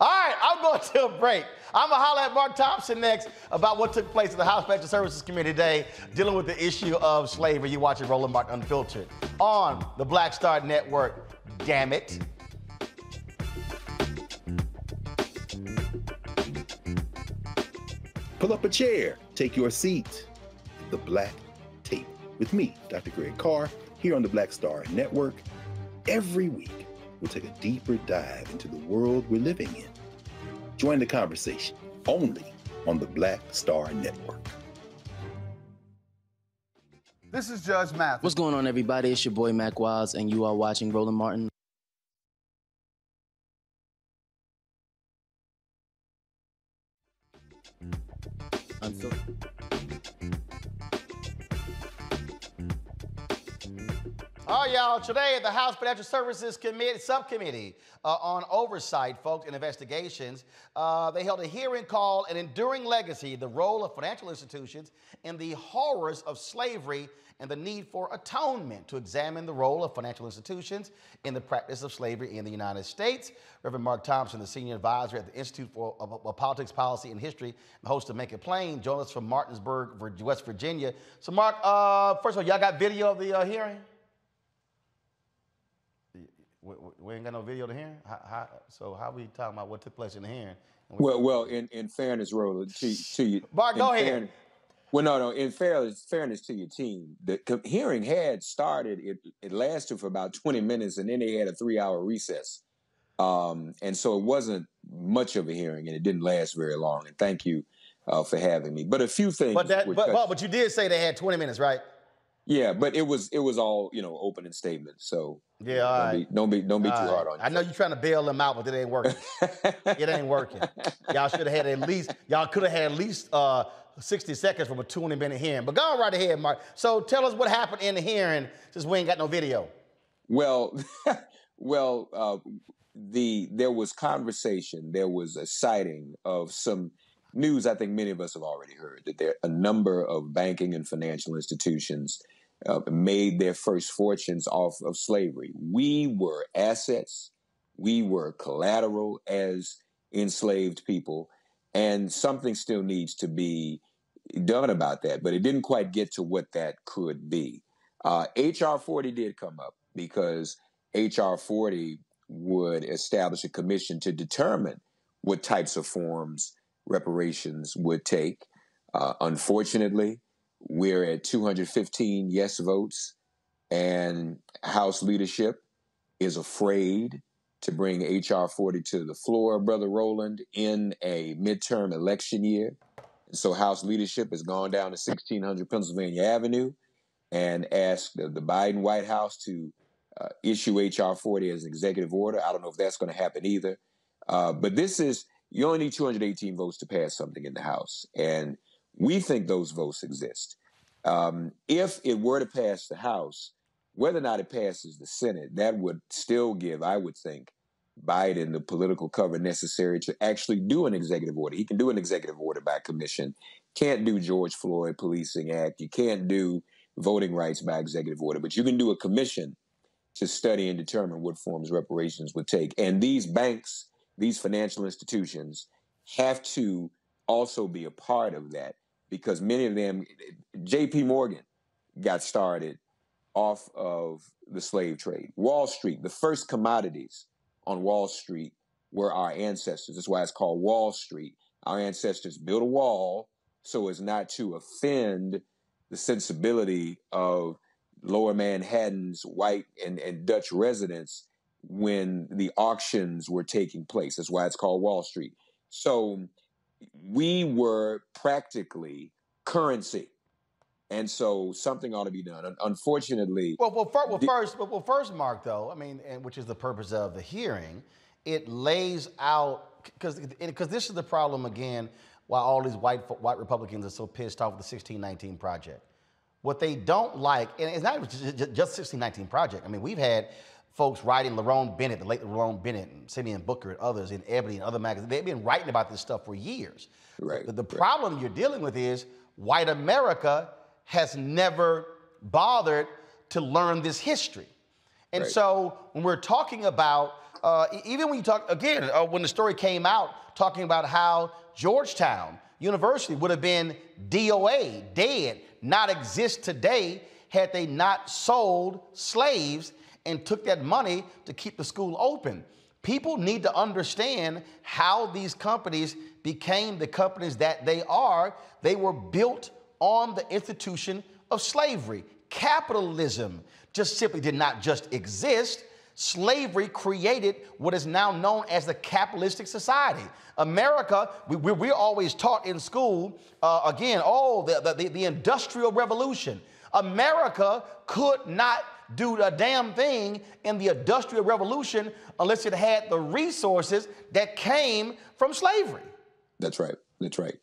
All right, I'm going to a break. I'm going to holler at Mark Thompson next about what took place at the House Financial Services Committee today dealing with the issue of slavery. You watching Roland Martin Unfiltered on the Black Star Network. Damn it. Pull up a chair, take your seat. The Black Tape with me, Dr. Greg Carr, here on the Black Star Network. Every week, we'll take a deeper dive into the world we're living in. Join the conversation only on the Black Star Network. This is Judge Mathis. What's going on, everybody? It's your boy Mack Wilds, and you are watching Roland Martin. Unfiltered. All right, y'all. Today, the House Financial Services Committee Subcommittee uh, on Oversight, folks, and Investigations, uh, they held a hearing called "An Enduring Legacy: The Role of Financial Institutions in the Horrors of Slavery and the Need for Atonement" to examine the role of financial institutions in the practice of slavery in the United States. Reverend Mark Thompson, the senior advisor at the Institute for Politics, Policy, and History, the host of Make It Plain, joined us from Martinsburg, West Virginia. So, Mark, uh, first of all, y'all got video of the uh, hearing? We, ain't got no video to hear. How, how, so how we talking about what took place in the hearing? Well, well, in, in fairness, Roland, to, to you, Mark, go ahead. Fairness, well, no, no. In fairness, fairness to your team, the hearing had started. It it lasted for about twenty minutes, and then they had a three-hour recess. Um, and so it wasn't much of a hearing, and it didn't last very long. And thank you uh, for having me. But a few things. But that, but, but, but you did say they had twenty minutes, right? Yeah, but it was it was all you know opening statements. So yeah, all don't, right. be, don't be don't be too All hard on you. I know you're trying to bail them out, but it ain't working. it ain't working. Y'all should have had at least. Y'all could have had at least uh, 60 seconds from a 20 minute hearing. But go right ahead, Mark. So tell us what happened in the hearing, since we ain't got no video. Well, well, uh, the there was conversation. There was a citing of some news. I think many of us have already heard that there a number of banking and financial institutions uh, made their first fortunes off of slavery. We were assets. We were collateral as enslaved people, and something still needs to be done about that. But it didn't quite get to what that could be. Uh, HR 40 did come up because HR 40 would establish a commission to determine what types of forms reparations would take. Uh, unfortunately, we're at 215 yes votes, and House leadership is afraid to bring H.R. 40 to the floor, Brother Roland, in a midterm election year. So House leadership has gone down to 1600 Pennsylvania Avenue and asked the, the Biden White House to uh, issue H.R. 40 as an executive order. I don't know if that's going to happen either. Uh, but this is, you only need 218 votes to pass something in the House. And we think those votes exist. Um, if it were to pass the House, whether or not it passes the Senate, that would still give, I would think, Biden the political cover necessary to actually do an executive order. He can do an executive order by commission. Can't do George Floyd Policing Act. You can't do voting rights by executive order, but you can do a commission to study and determine what forms reparations would take. And these banks, these financial institutions, have to also be a part of that because many of them, J.P. Morgan got started off of the slave trade. Wall Street, the first commodities on Wall Street were our ancestors. That's why it's called Wall Street. Our ancestors built a wall so as not to offend the sensibility of lower Manhattan's white and, and Dutch residents when the auctions were taking place. That's why it's called Wall Street. So we were practically currency. And so something ought to be done. Unfortunately, well, well, fir- well, first, well, first, Mark, though, I mean, and which is the purpose of the hearing, it lays out because because this is the problem again. Why all these white white Republicans are so pissed off with the 1619 project. What they don't like, and it's not just 1619 project. I mean, we've had folks writing Lerone Bennett, the late Lerone Bennett, and Simeon Booker, and others in Ebony and other magazines. They've been writing about this stuff for years. Right. The, the problem you're dealing with is white America has never bothered to learn this history. And Right. so when we're talking about, uh, even when you talk, again, uh, when the story came out, talking about how Georgetown University would have been DOA, dead, not exist today had they not sold slaves and took that money to keep the school open. People need to understand how these companies became the companies that they are. They were built on the institution of slavery. Capitalism just simply did not just exist. Slavery created what is now known as the capitalistic society. America, we, we, we're always taught in school, uh, again, oh, the, the, the Industrial Revolution. America could not do a damn thing in the Industrial Revolution unless it had the resources that came from slavery. That's right. That's right.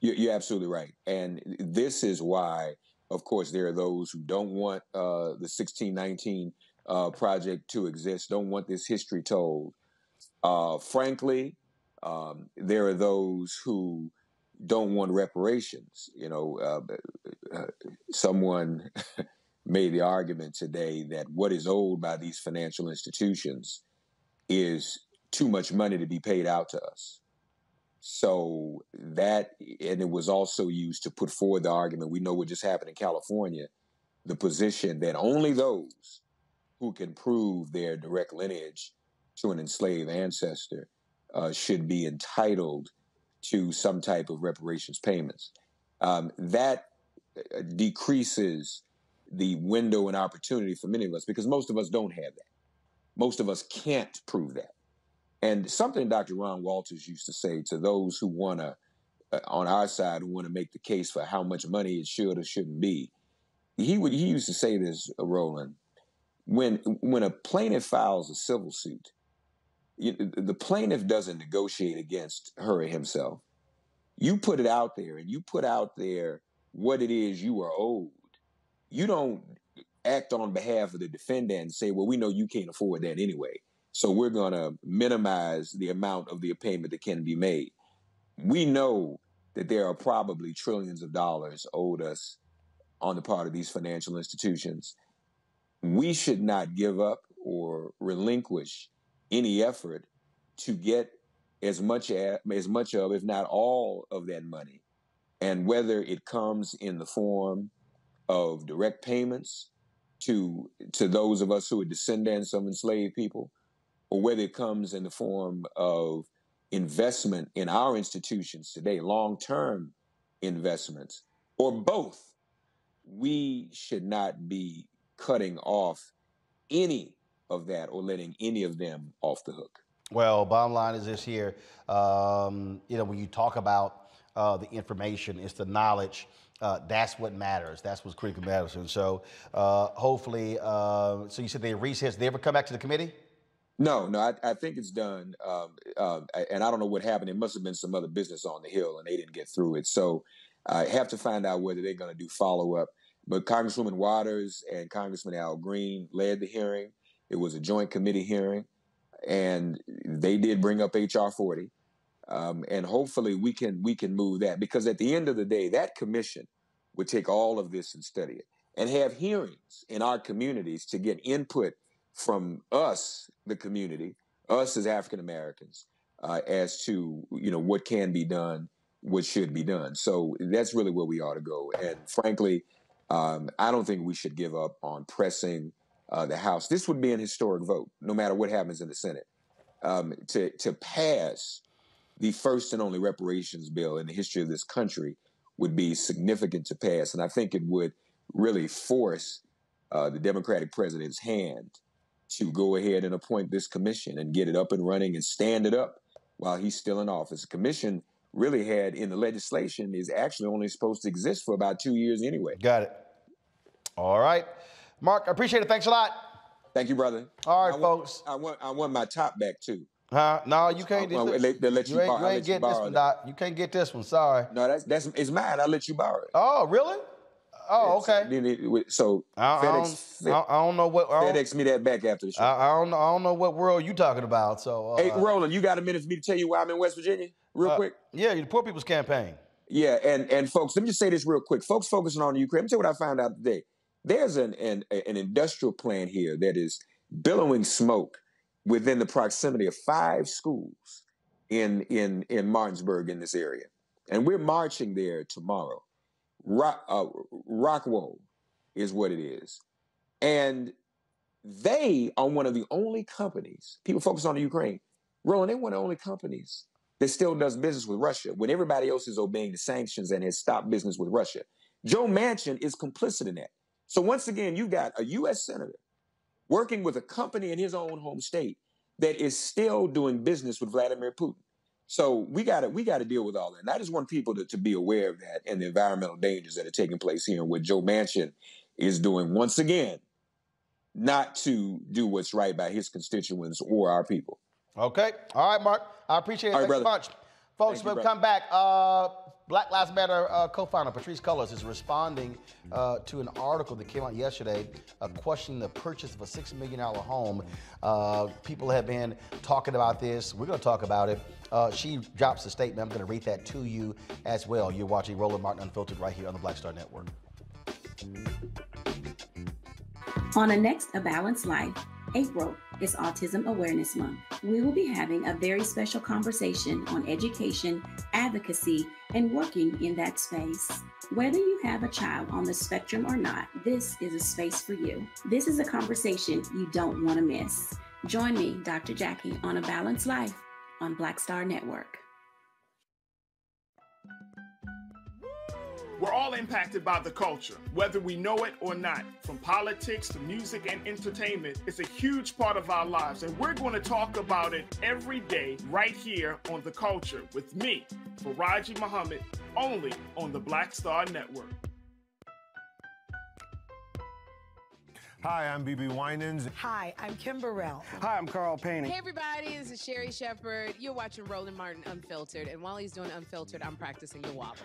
You- You're absolutely right. And this is why Of course, there are those who don't want uh, the 1619 uh, project to exist, don't want this history told. Uh, frankly, um, there are those who don't want reparations. You know, uh, uh, someone made the argument today that what is owed by these financial institutions is too much money to be paid out to us. So that, and it was also used to put forward the argument we know what just happened in California the position that only those who can prove their direct lineage to an enslaved ancestor uh, should be entitled to some type of reparations payments. Um, that uh, decreases the window and opportunity for many of us because most of us don't have that. Most of us can't prove that. And something Dr. Ron Walters used to say to those who want to, uh, on our side, who want to make the case for how much money it should or shouldn't be, he would he used to say this, uh, Roland, when when a plaintiff files a civil suit, you, the plaintiff doesn't negotiate against her or himself. You put it out there, and you put out there what it is you are owed. You don't act on behalf of the defendant and say, "Well, we know you can't afford that anyway." So we're going to minimize the amount of the payment that can be made. We know that there are probably trillions of dollars owed us on the part of these financial institutions. We should not give up or relinquish any effort to get as much as as much of, if not all, of that money, and whether it comes in the form of direct payments to to those of us who are descendants of enslaved people, or whether it comes in the form of investment in our institutions today, long term investments, or both, we should not be cutting off any of that or letting any of them off the hook. Well, bottom line is this here. Um, you know, when you talk about uh, the information, it's the knowledge. Uh, that's what matters. That's what's critical matters. And so, uh, hopefully, uh, so you said they recess. Did they ever come back to the committee? No, no, I, I think it's done. Um, uh, and I don't know what happened. It must have been some other business on the Hill, and they didn't get through it. So I have to find out whether they're going to do follow up. But Congresswoman Waters and Congressman Al Green led the hearing. It was a joint committee hearing, and they did bring up HR 40. Um, and hopefully we can we can move that because at the end of the day, that commission would take all of this and study it and have hearings in our communities to get input from us, the community, us as African Americans, uh, as to you know what can be done, what should be done. So that's really where we ought to go. And frankly, um, I don't think we should give up on pressing uh, the House. This would be an historic vote, no matter what happens in the Senate, um, to to pass the first and only reparations bill in the history of this country would be significant to pass, and I think it would really force uh, the Democratic president's hand to go ahead and appoint this commission and get it up and running and stand it up while he's still in office. The commission really had in the legislation is actually only supposed to exist for about two years anyway. Got it. All right. Mark, I appreciate it. Thanks a lot. Thank you, brother. All right, I folks. I want I want my top back too. Huh? No, you can't. I, I, let, they let you, you borrow, you ain't you get this one, Doc. You can't get this one. Sorry. No, that's that's it's mine. I'll let you borrow it. Oh, really? Oh, okay. So, so I, FedEx, I, don't, I don't know what. I FedEx me that back after the show. I, I don't know. I don't know what world you talking about. So, uh, hey, Roland, you got a minute for me to tell you why I'm in West Virginia, real uh, quick? Yeah, the Poor People's Campaign. Yeah, and and folks, let me just say this real quick. Folks focusing on the Ukraine. Let me tell you what I found out today. There's an an, an industrial plant here that is billowing smoke within the proximity of five schools in in in Martinsburg in this area, and we're marching there tomorrow. Rock, uh, Rockwool is what it is, and they are one of the only companies. People focus on the Ukraine. Roland, they're one of the only companies that still does business with Russia when everybody else is obeying the sanctions and has stopped business with Russia. Joe Manchin is complicit in that. So once again, you've got a U.S. senator working with a company in his own home state that is still doing business with Vladimir Putin. So we got to we got to deal with all that. And I just want people to, to be aware of that and the environmental dangers that are taking place here and what Joe Manchin is doing once again, not to do what's right by his constituents or our people. Okay. All right, Mark. I appreciate it. All right, Thanks brother. so much. Folks, Thank we'll come back. Uh, Black Lives Matter uh, co-founder Patrisse Cullors is responding uh, to an article that came out yesterday uh, questioning the purchase of a six million dollar home. Uh, people have been talking about this. We're going to talk about it. Uh, she drops a statement. I'm going to read that to you as well. You're watching Roland Martin Unfiltered right here on the Black Star Network. On the next A Balanced Life, April is Autism Awareness Month. We will be having a very special conversation on education, advocacy, and working in that space. Whether you have a child on the spectrum or not, this is a space for you. This is a conversation you don't want to miss. Join me, Dr. Jackie, on A Balanced Life on Black Star Network. We're all impacted by the culture, whether we know it or not. From politics to music and entertainment, it's a huge part of our lives, and we're going to talk about it every day right here on The Culture with me, Faraji Muhammad, only on the Black Star Network. Hi, I'm BeBe Winans. Hi, I'm Kim Burrell. Hi, I'm Carl Payne. Hey, everybody, this is Sherri Shepherd. You're watching Roland Martin Unfiltered, and while he's doing Unfiltered, I'm practicing the wobble.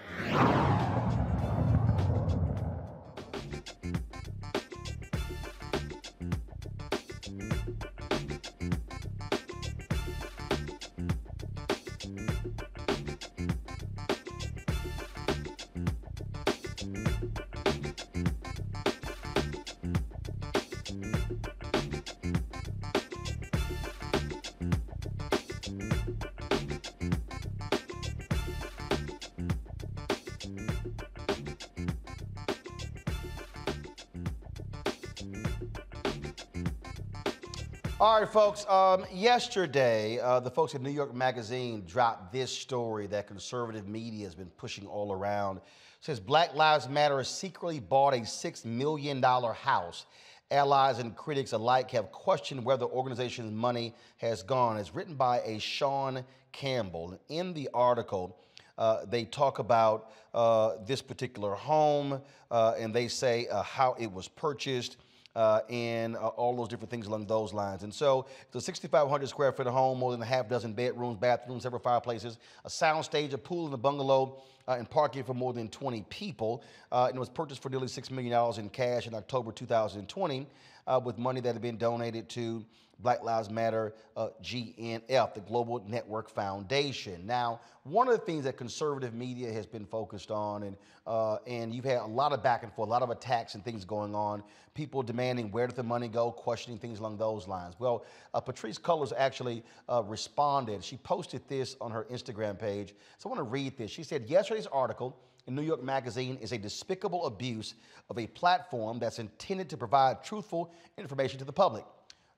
All right, folks. Um, yesterday, uh, the folks at New York Magazine dropped this story that conservative media has been pushing all around. It says Black Lives Matter has secretly bought a $6 million house. Allies and critics alike have questioned where the organization's money has gone. It's written by a Sean Campbell. In the article, uh, they talk about uh, this particular home uh, and they say uh, how it was purchased uh, and uh, all those different things along those lines. And so it's a 6,500 square foot home, more than a half dozen bedrooms, bathrooms, several fireplaces, a sound stage, a pool in the bungalow, uh, and parking for more than 20 people. Uh, and it was purchased for nearly $6 million in cash in October 2020 uh, with money that had been donated to Black Lives Matter uh, GNF, the Global Network Foundation. Now, one of the things that conservative media has been focused on, and uh, and you've had a lot of back and forth, a lot of attacks and things going on, people demanding where did the money go, questioning things along those lines. Well, uh, Patrisse Cullors actually uh, responded. She posted this on her Instagram page. So I want to read this. She said, yesterday's article in New York Magazine is a despicable abuse of a platform that's intended to provide truthful information to the public.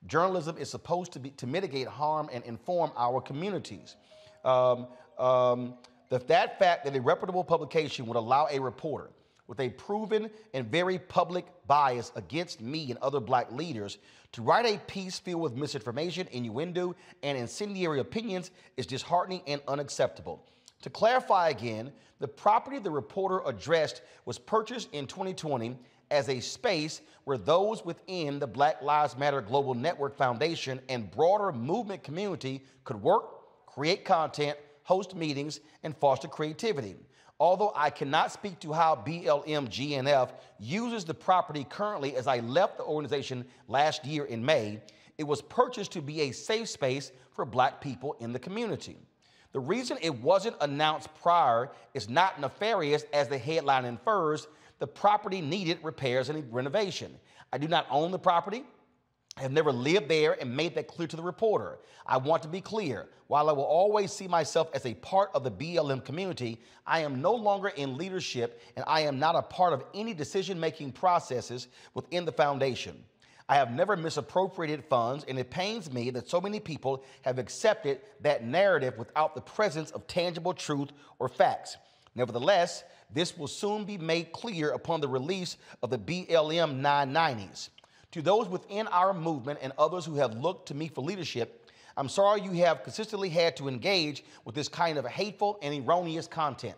Journalism is supposed to be to mitigate harm and inform our communities. Um, um, the, that fact that a reputable publication would allow a reporter with a proven and very public bias against me and other black leaders to write a piece filled with misinformation, innuendo, and incendiary opinions is disheartening and unacceptable. To clarify again, the property the reporter addressed was purchased in 2020 as a space where those within the Black Lives Matter Global Network Foundation and broader movement community could work, create content, host meetings, and foster creativity. Although I cannot speak to how BLM GNF uses the property currently as I left the organization last year in May, it was purchased to be a safe space for black people in the community. The reason it wasn't announced prior is not nefarious as the headline infers, the property needed repairs and renovation. I do not own the property. I have never lived there and made that clear to the reporter. I want to be clear. While I will always see myself as a part of the BLM community, I am no longer in leadership and I am not a part of any decision making processes within the foundation. I have never misappropriated funds, and it pains me that so many people have accepted that narrative without the presence of tangible truth or facts. Nevertheless, this will soon be made clear upon the release of the BLM 990s. To those within our movement and others who have looked to me for leadership, I'm sorry you have consistently had to engage with this kind of hateful and erroneous content.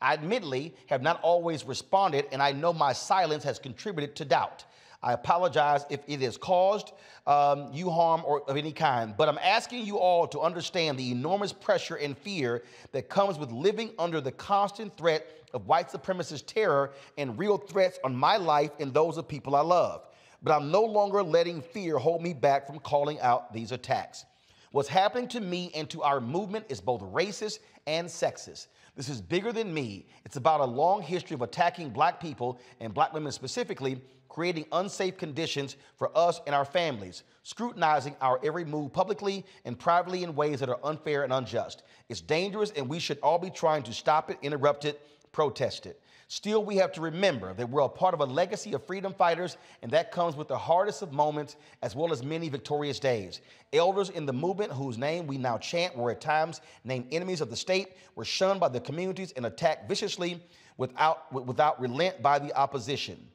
I admittedly have not always responded, and I know my silence has contributed to doubt. I apologize if it has caused um, you harm or of any kind, but I'm asking you all to understand the enormous pressure and fear that comes with living under the constant threat of white supremacist terror and real threats on my life and those of people I love. But I'm no longer letting fear hold me back from calling out these attacks. What's happening to me and to our movement is both racist and sexist. This is bigger than me. It's about a long history of attacking black people and black women specifically, creating unsafe conditions for us and our families, scrutinizing our every move publicly and privately in ways that are unfair and unjust. It's dangerous, and we should all be trying to stop it, interrupt it, protest it. Still, we have to remember that we're a part of a legacy of freedom fighters, and that comes with the hardest of moments as well as many victorious days. Elders in the movement, whose name we now chant, were at times named enemies of the state, were shunned by the communities and attacked viciously without, without relent by the opposition.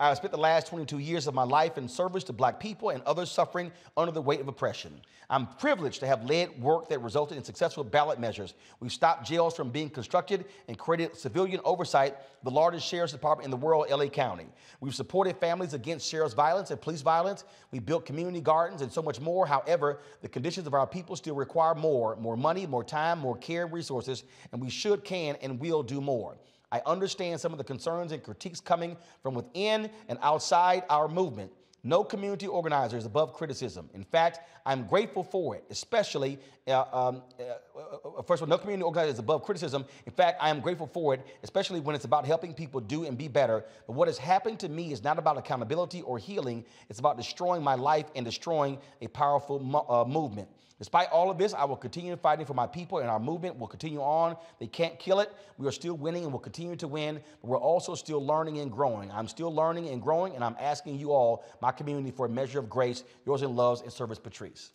I have spent the last 22 years of my life in service to black people and others suffering under the weight of oppression. I'm privileged to have led work that resulted in successful ballot measures. We've stopped jails from being constructed and created civilian oversight, the largest sheriff's department in the world, LA County. We've supported families against sheriff's violence and police violence. We built community gardens and so much more. However, the conditions of our people still require more, more money, more time, more care resources, and we should, can, and will do more. I understand some of the concerns and critiques coming from within and outside our movement. No community organizer is above criticism. In fact, I'm grateful for it, especially, uh, um, uh, uh, first of all, no community organizer is above criticism. In fact, I am grateful for it, especially when it's about helping people do and be better. But what has happened to me is not about accountability or healing, it's about destroying my life and destroying a powerful mo- uh, movement. Despite all of this, I will continue fighting for my people, and our movement will continue on. They can't kill it. We are still winning and will continue to win, but we're also still learning and growing. I'm still learning and growing, and I'm asking you all, my community, for a measure of grace, yours in loves and service, Patrisse.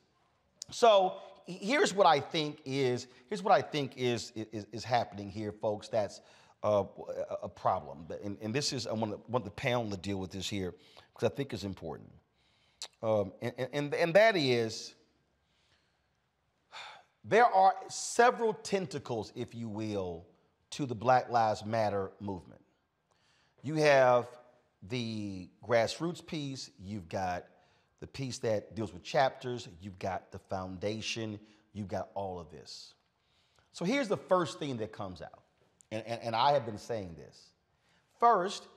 So here's what I think is here's what I think is is, is happening here, folks. That's a problem, and, and, this is I want, to, want the panel to deal with this here because I think it's important, um, and, and and that is there are several tentacles, if you will, to the Black Lives Matter movement. You have the grassroots piece, you've got the piece that deals with chapters, you've got the foundation, you've got all of this. So here's the first thing that comes out, and, and, and I have been saying this. First,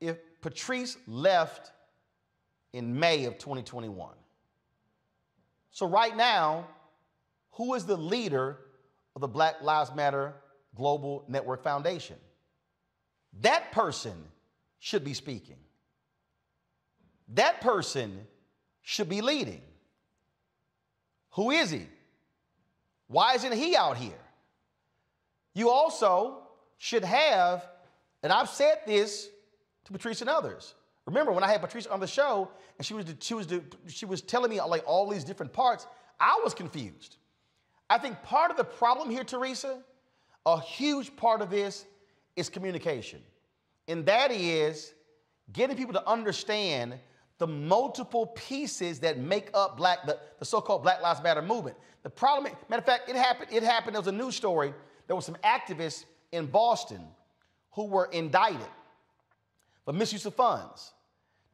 if Patrisse left in May of 2021, so right now, who is the leader of the Black Lives Matter Global Network Foundation? That person should be speaking. That person should be leading. Who is he? Why isn't he out here? You also should have, and I've said this to Patrisse and others. Remember when I had Patrisse on the show and she was she was she was telling me like all these different parts, I was confused. I think part of the problem here, Teresa, a huge part of this is communication. And that is getting people to understand the multiple pieces that make up black the, the so-called Black Lives Matter movement. The problem, matter of fact, it happened, it happened, there was a news story. There were some activists in Boston who were indicted for misuse of funds.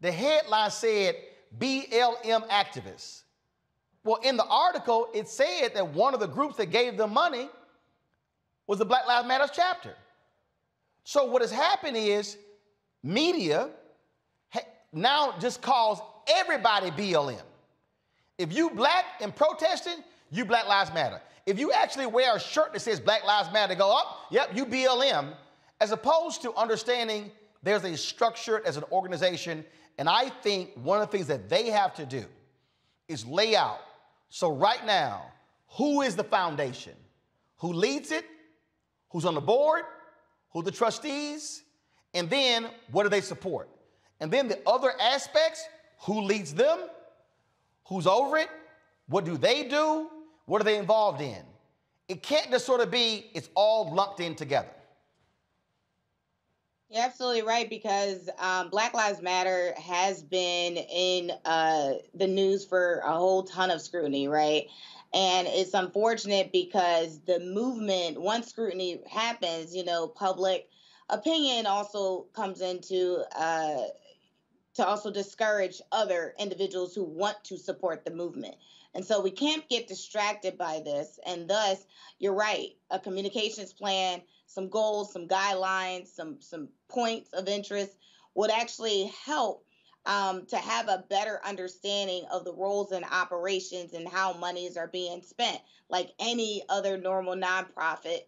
The headline said BLM activists. Well, in the article, it said that one of the groups that gave them money was the Black Lives Matter chapter. So what has happened is media now just calls everybody BLM. If you black and protesting, you Black Lives Matter. If you actually wear a shirt that says Black Lives Matter, go up, yep, you BLM, as opposed to understanding there's a structure as an organization. And I think one of the things that they have to do is lay out so, right now, who is the foundation? Who leads it? Who's on the board? Who the trustees? And then what do they support? And then the other aspects who leads them? Who's over it? What do they do? What are they involved in? It can't just sort of be, it's all lumped in together. You're absolutely right because um, Black Lives Matter has been in uh, the news for a whole ton of scrutiny, right? And it's unfortunate because the movement, once scrutiny happens, you know, public opinion also comes into uh, to also discourage other individuals who want to support the movement. And so we can't get distracted by this. And thus, you're right, a communications plan, some goals, some guidelines, some some points of interest would actually help um, to have a better understanding of the roles and operations and how monies are being spent, like any other normal nonprofit.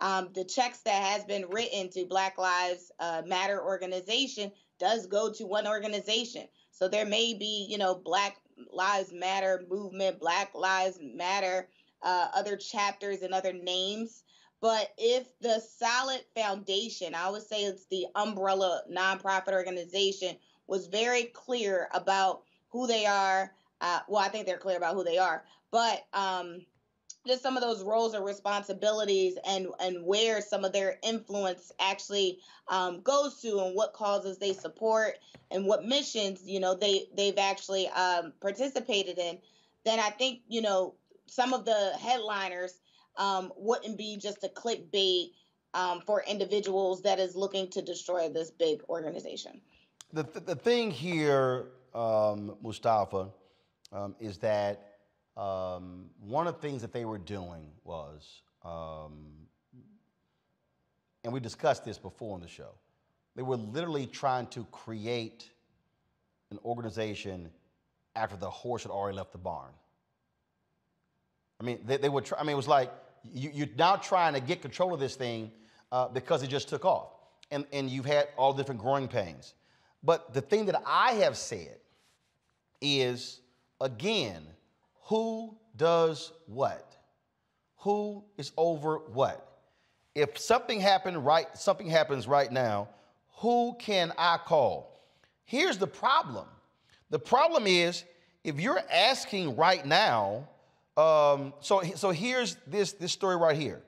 Um, the checks that has been written to Black Lives uh, Matter organization does go to one organization. So there may be, you know, Black Lives Matter movement, Black Lives Matter, uh, other chapters and other names. But if the solid foundation, I would say it's the umbrella nonprofit organization, was very clear about who they are. Uh, well, I think they're clear about who they are, but um, just some of those roles or responsibilities and and where some of their influence actually um, goes to and what causes they support and what missions you know they they've actually um, participated in then i think you know some of the headliners um, wouldn't be just a clickbait um, for individuals that is looking to destroy this big organization. The, the, the thing here um, mustafa um, is that um, one of the things that they were doing was, um, and we discussed this before on the show, they were literally trying to create an organization after the horse had already left the barn. I mean, they, they were. Try, I mean, it was like you, you're now trying to get control of this thing uh, because it just took off, and and you've had all different growing pains. But the thing that I have said is, again, who does what? Who is over what? If something happened right, something happens right now, who can I call? Here's the problem. The problem is if you're asking right now, um, so so here's this this story right here.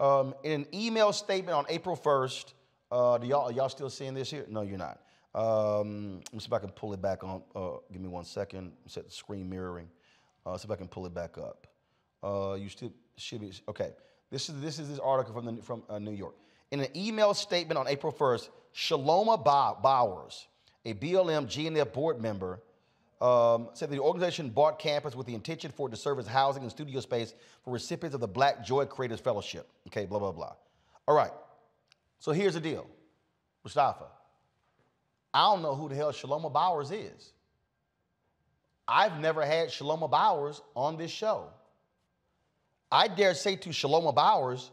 Um, in an email statement on April 1st, uh, do y'all, y'all still seeing this here? No, you're not. Um, let me see if I can pull it back on. Uh, give me one second. Set the screen mirroring. Uh, see if I can pull it back up. Uh, you still should be okay. This is this is this article from the, from uh, New York. In an email statement on April 1st, Shalomyah Bowers, a BLM GNF board member, um, said the organization bought campus with the intention for it to serve as housing and studio space for recipients of the Black Joy Creators Fellowship. Okay, blah blah blah. All right. So here's the deal, Mustafa. I don't know who the hell Shalomyah Bowers is. I've never had Shalomyah Bowers on this show. I dare say to Shalomyah Bowers,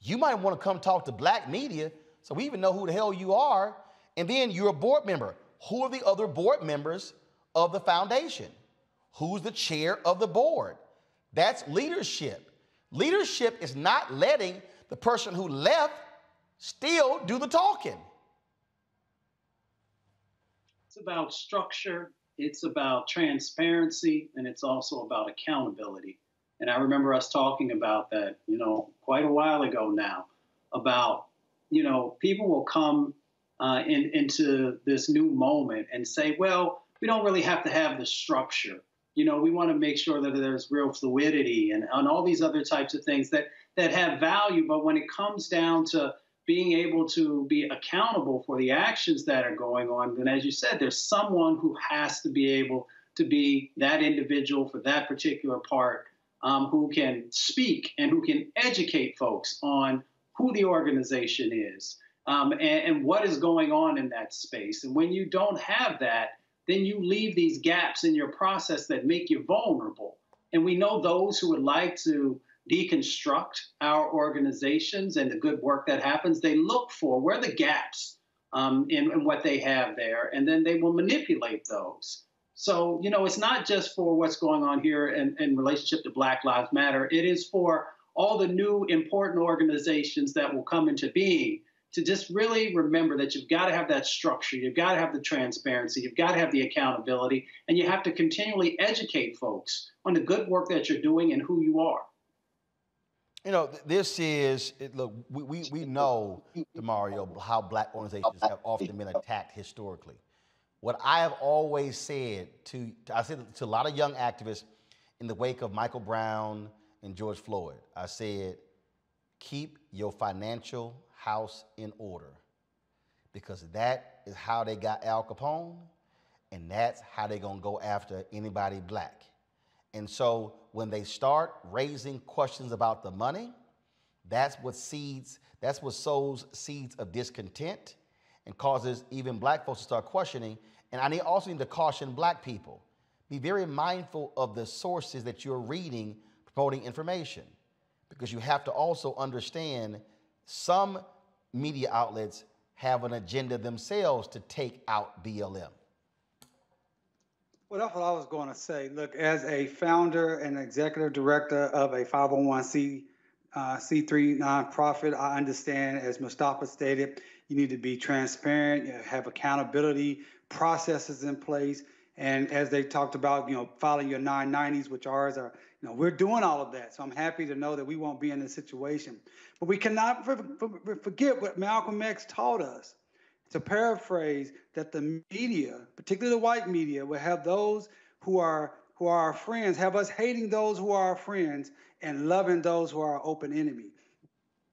you might want to come talk to black media so we even know who the hell you are. And then you're a board member. Who are the other board members of the foundation? Who's the chair of the board? That's leadership. Leadership is not letting the person who left still do the talking. It's about structure it's about transparency and it's also about accountability. And I remember us talking about that, you know, quite a while ago now, about, you know, people will come uh, in, into this new moment and say, well, we don't really have to have the structure. You know, we want to make sure that there's real fluidity and, and all these other types of things that, that have value. But when it comes down to being able to be accountable for the actions that are going on, then as you said, there's someone who has to be able to be that individual for that particular part um, who can speak and who can educate folks on who the organization is um, and, and what is going on in that space. And when you don't have that, then you leave these gaps in your process that make you vulnerable. And we know those who would like to deconstruct our organizations and the good work that happens, they look for where the gaps um, in, in what they have there, and then they will manipulate those. So, you know, it's not just for what's going on here in, in relationship to Black Lives Matter, it is for all the new important organizations that will come into being to just really remember that you've got to have that structure, you've got to have the transparency, you've got to have the accountability, and you have to continually educate folks on the good work that you're doing and who you are. You know, this is, look, we, we, we know, Damario, how black organizations have often been attacked historically. What I have always said to, I said to a lot of young activists in the wake of Michael Brown and George Floyd, I said, keep your financial house in order because that that is how they got Al Capone, and that's how they're gonna go after anybody black. And so when they start raising questions about the money, that's what seeds, that's what sows seeds of discontent and causes even black folks to start questioning. And I need, also need to caution black people. Be very mindful of the sources that you're reading promoting information because you have to also understand some media outlets have an agenda themselves to take out BLM. Well, that's what I was going to say. Look, as a founder and executive director of a 501c uh, C3 nonprofit, I understand, as Mustafa stated, you need to be transparent, have accountability processes in place, and as they talked about, you know, filing your 990s, which ours are, you know, we're doing all of that. So I'm happy to know that we won't be in this situation. But we cannot forget what Malcolm X taught us. To paraphrase, that the media, particularly the white media, will have those who are who are our friends, have us hating those who are our friends and loving those who are our open enemy.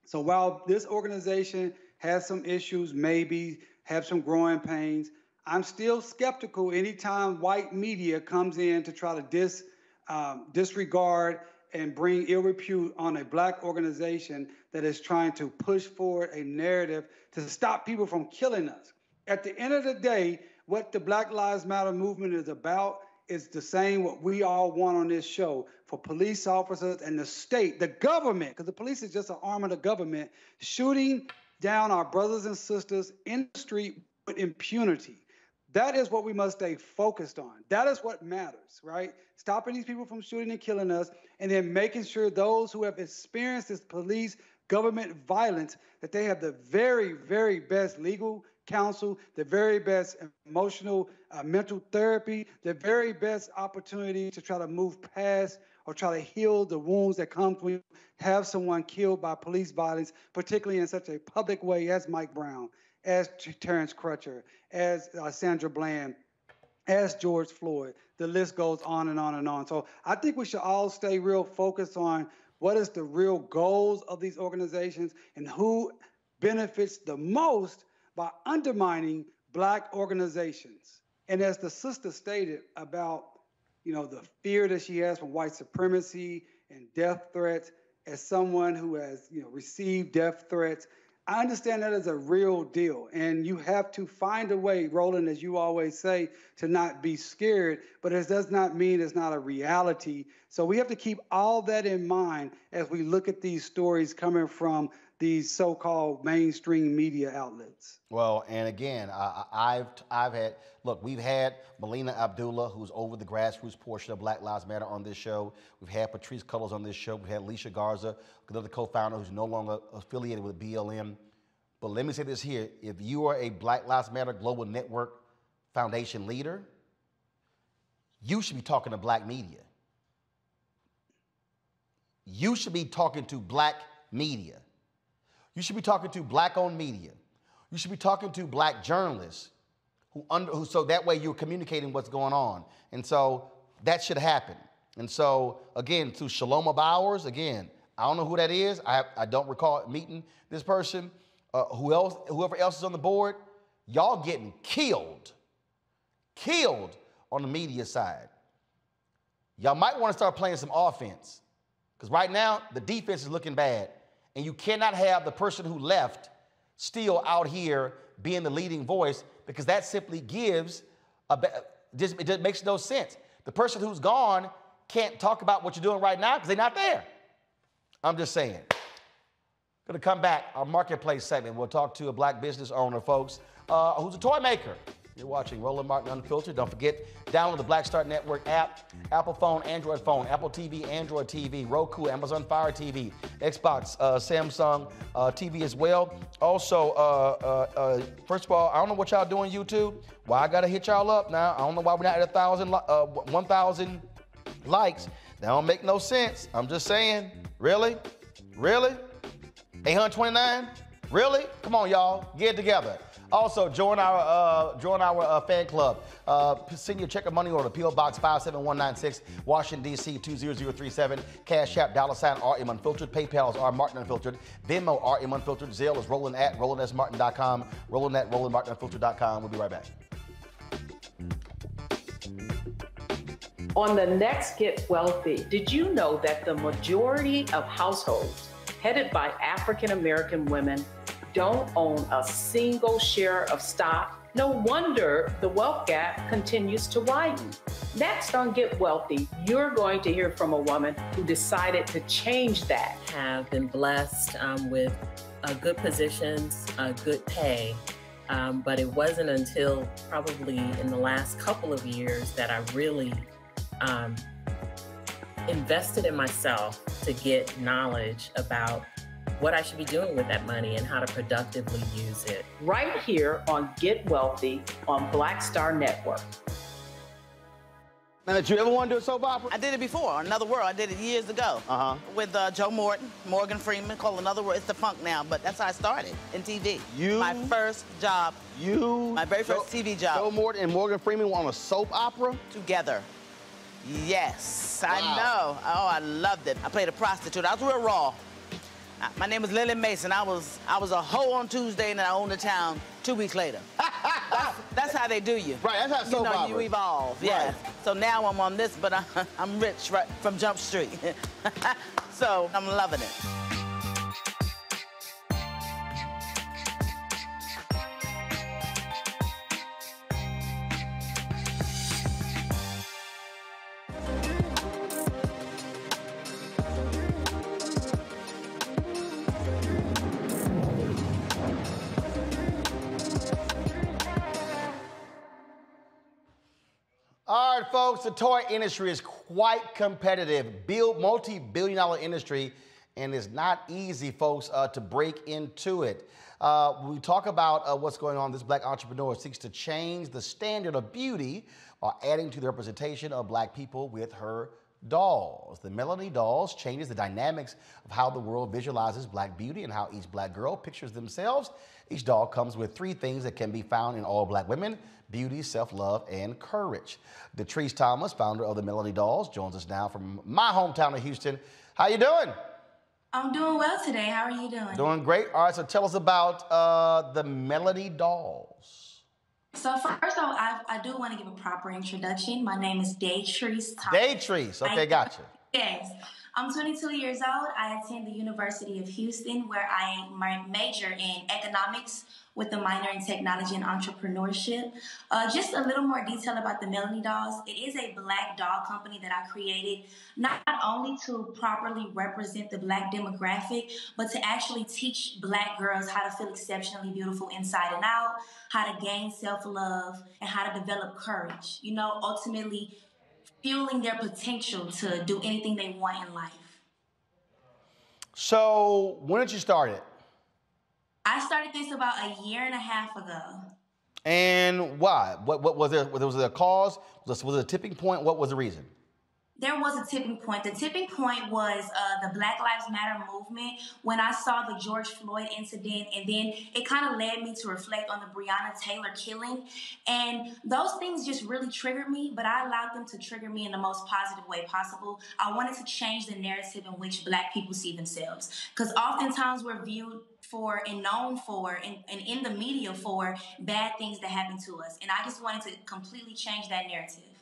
So while this organization has some issues, maybe have some growing pains, I'm still skeptical anytime white media comes in to try to dis, um, disregard and bring ill repute on a black organization that is trying to push forward a narrative to stop people from killing us. At the end of the day, what the Black Lives Matter movement is about is the same what we all want on this show for police officers and the state, the government, because the police is just an arm of the government, shooting down our brothers and sisters in the street with impunity. That is what we must stay focused on. That is what matters, right? Stopping these people from shooting and killing us, and then making sure those who have experienced this police government violence that they have the very, very best legal counsel, the very best emotional, uh, mental therapy, the very best opportunity to try to move past or try to heal the wounds that come when you have someone killed by police violence, particularly in such a public way as Mike Brown as Terrence Crutcher, as uh, Sandra Bland, as George Floyd. The list goes on and on and on. So I think we should all stay real focused on what is the real goals of these organizations and who benefits the most by undermining black organizations. And as the sister stated about, you know, the fear that she has from white supremacy and death threats, as someone who has, you know, received death threats, I understand that is a real deal. And you have to find a way, Roland, as you always say, to not be scared, but it does not mean it's not a reality. So we have to keep all that in mind as we look at these stories coming from these so-called mainstream media outlets. Well, and again, I, have I've had look, we've had Melina Abdullah, who's over the grassroots portion of Black Lives Matter, on this show. We've had Patrisse Cullors on this show. We've had Alicia Garza, another co-founder who's no longer affiliated with BLM. But let me say this here: if you are a Black Lives Matter Global Network Foundation leader, you should be talking to black media. You should be talking to black media. You should be talking to black owned media. You should be talking to black journalists who, under, who so that way you're communicating what's going on. And so that should happen. And so again, to Shalomyah Bowers, again, I don't know who that is. I, I don't recall meeting this person. Uh, who else, whoever else is on the board, y'all getting killed, killed on the media side. Y'all might want to start playing some offense. Because right now, the defense is looking bad. And you cannot have the person who left still out here being the leading voice because that simply gives a just, it just makes no sense. The person who's gone can't talk about what you're doing right now because they're not there. I'm just saying. Gonna come back, our marketplace segment. We'll talk to a black business owner, folks, uh, who's a toy maker. You're watching Roland Martin Unfiltered. Don't forget, download the Black Star Network app, Apple phone, Android phone, Apple TV, Android TV, Roku, Amazon Fire TV, Xbox, uh, Samsung uh, TV as well. Also, uh, uh, uh, first of all, I don't know what y'all doing YouTube. Why I gotta hit y'all up now? I don't know why we're not at a thousand, 1,000 likes. That don't make no sense. I'm just saying. Really? Really? 829? Really? Come on, y'all. Get together. Also, join our uh, join our uh, fan club. Uh, send your check or money order, PO Box 57196, Washington D.C. 20037. Cash App dollar sign RM Unfiltered. PayPal is R Martin Unfiltered. Venmo RM Unfiltered. Zelle is rolling at rolandsmartin.com. Rolling at rolandmartinunfiltered.com. We'll be right back. On the next Get Wealthy, did you know that the majority of households headed by African American women don't own a single share of stock? No wonder the wealth gap continues to widen. Next on Get Wealthy, you're going to hear from a woman who decided to change that. Have been blessed um, with uh, good positions, uh, good pay. Um, but it wasn't until probably in the last couple of years that I really um, invested in myself to get knowledge about what I should be doing with that money and how to productively use it. Right here on Get Wealthy on Black Star Network. Now, did you ever want to do a soap opera? I did it before, Another World. I did it years ago. Uh-huh. With uh, Joe Morton, Morgan Freeman, called Another World. It's the funk now, but that's how I started in TV. You? My first job. You? My very first Joe, TV job. Joe Morton and Morgan Freeman were on a soap opera? Together. Yes, I know. Oh, I loved it. I played a prostitute. I was real raw. My name was Lily Mason. I was I was a hoe on Tuesday and I owned the town two weeks later. that's, that's how they do you. Right, that's how you know, opera. you evolve. Yeah. Right. So now I'm on this, but I, I'm rich right from Jump Street. so I'm loving it. All right, folks, the toy industry is quite competitive, build multi-billion dollar industry, and it's not easy, folks, uh, to break into it. Uh, we talk about uh, what's going on. This black entrepreneur seeks to change the standard of beauty while adding to the representation of black people with her dolls. The Melanie Dolls changes the dynamics of how the world visualizes black beauty and how each black girl pictures themselves. Each doll comes with three things that can be found in all black women beauty, self love, and courage. Latrice Thomas, founder of the Melanie Dolls, joins us now from my hometown of Houston. How you doing? I'm doing well today. How are you doing? Doing great. All right, so tell us about uh, the Melanie Dolls. So first off, I, I do want to give a proper introduction. My name is Daytrice Thomas. Daytrice. Okay, gotcha. Yes. I'm 22 years old. I attend the University of Houston where I major in economics with a minor in technology and entrepreneurship. Uh, just a little more detail about the Melanie Dolls. It is a black doll company that I created not only to properly represent the black demographic, but to actually teach black girls how to feel exceptionally beautiful inside and out, how to gain self love, and how to develop courage. You know, ultimately fueling their potential to do anything they want in life. So, when did you start it? I started this about a year and a half ago. And why? What, what was there? Was there a cause? Was, was it a tipping point? What was the reason? There was a tipping point. The tipping point was uh, the Black Lives Matter movement when I saw the George Floyd incident, and then it kind of led me to reflect on the Breonna Taylor killing. And those things just really triggered me, but I allowed them to trigger me in the most positive way possible. I wanted to change the narrative in which Black people see themselves. Because oftentimes we're viewed for and known for and, and in the media for bad things that happen to us. And I just wanted to completely change that narrative.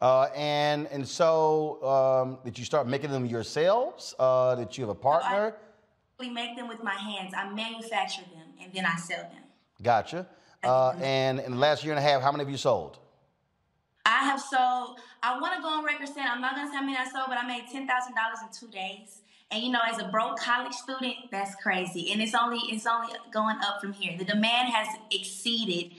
Uh, and and so, um, did you start making them yourselves? Uh, did you have a partner? We make them with my hands. I manufacture them and then I sell them. Gotcha. Uh, and in the last year and a half, how many have you sold? I have sold. I want to go on record saying I'm not gonna say how many I sold, but I made ten thousand dollars in two days. And you know, as a broke college student, that's crazy. And it's only it's only going up from here. The demand has exceeded.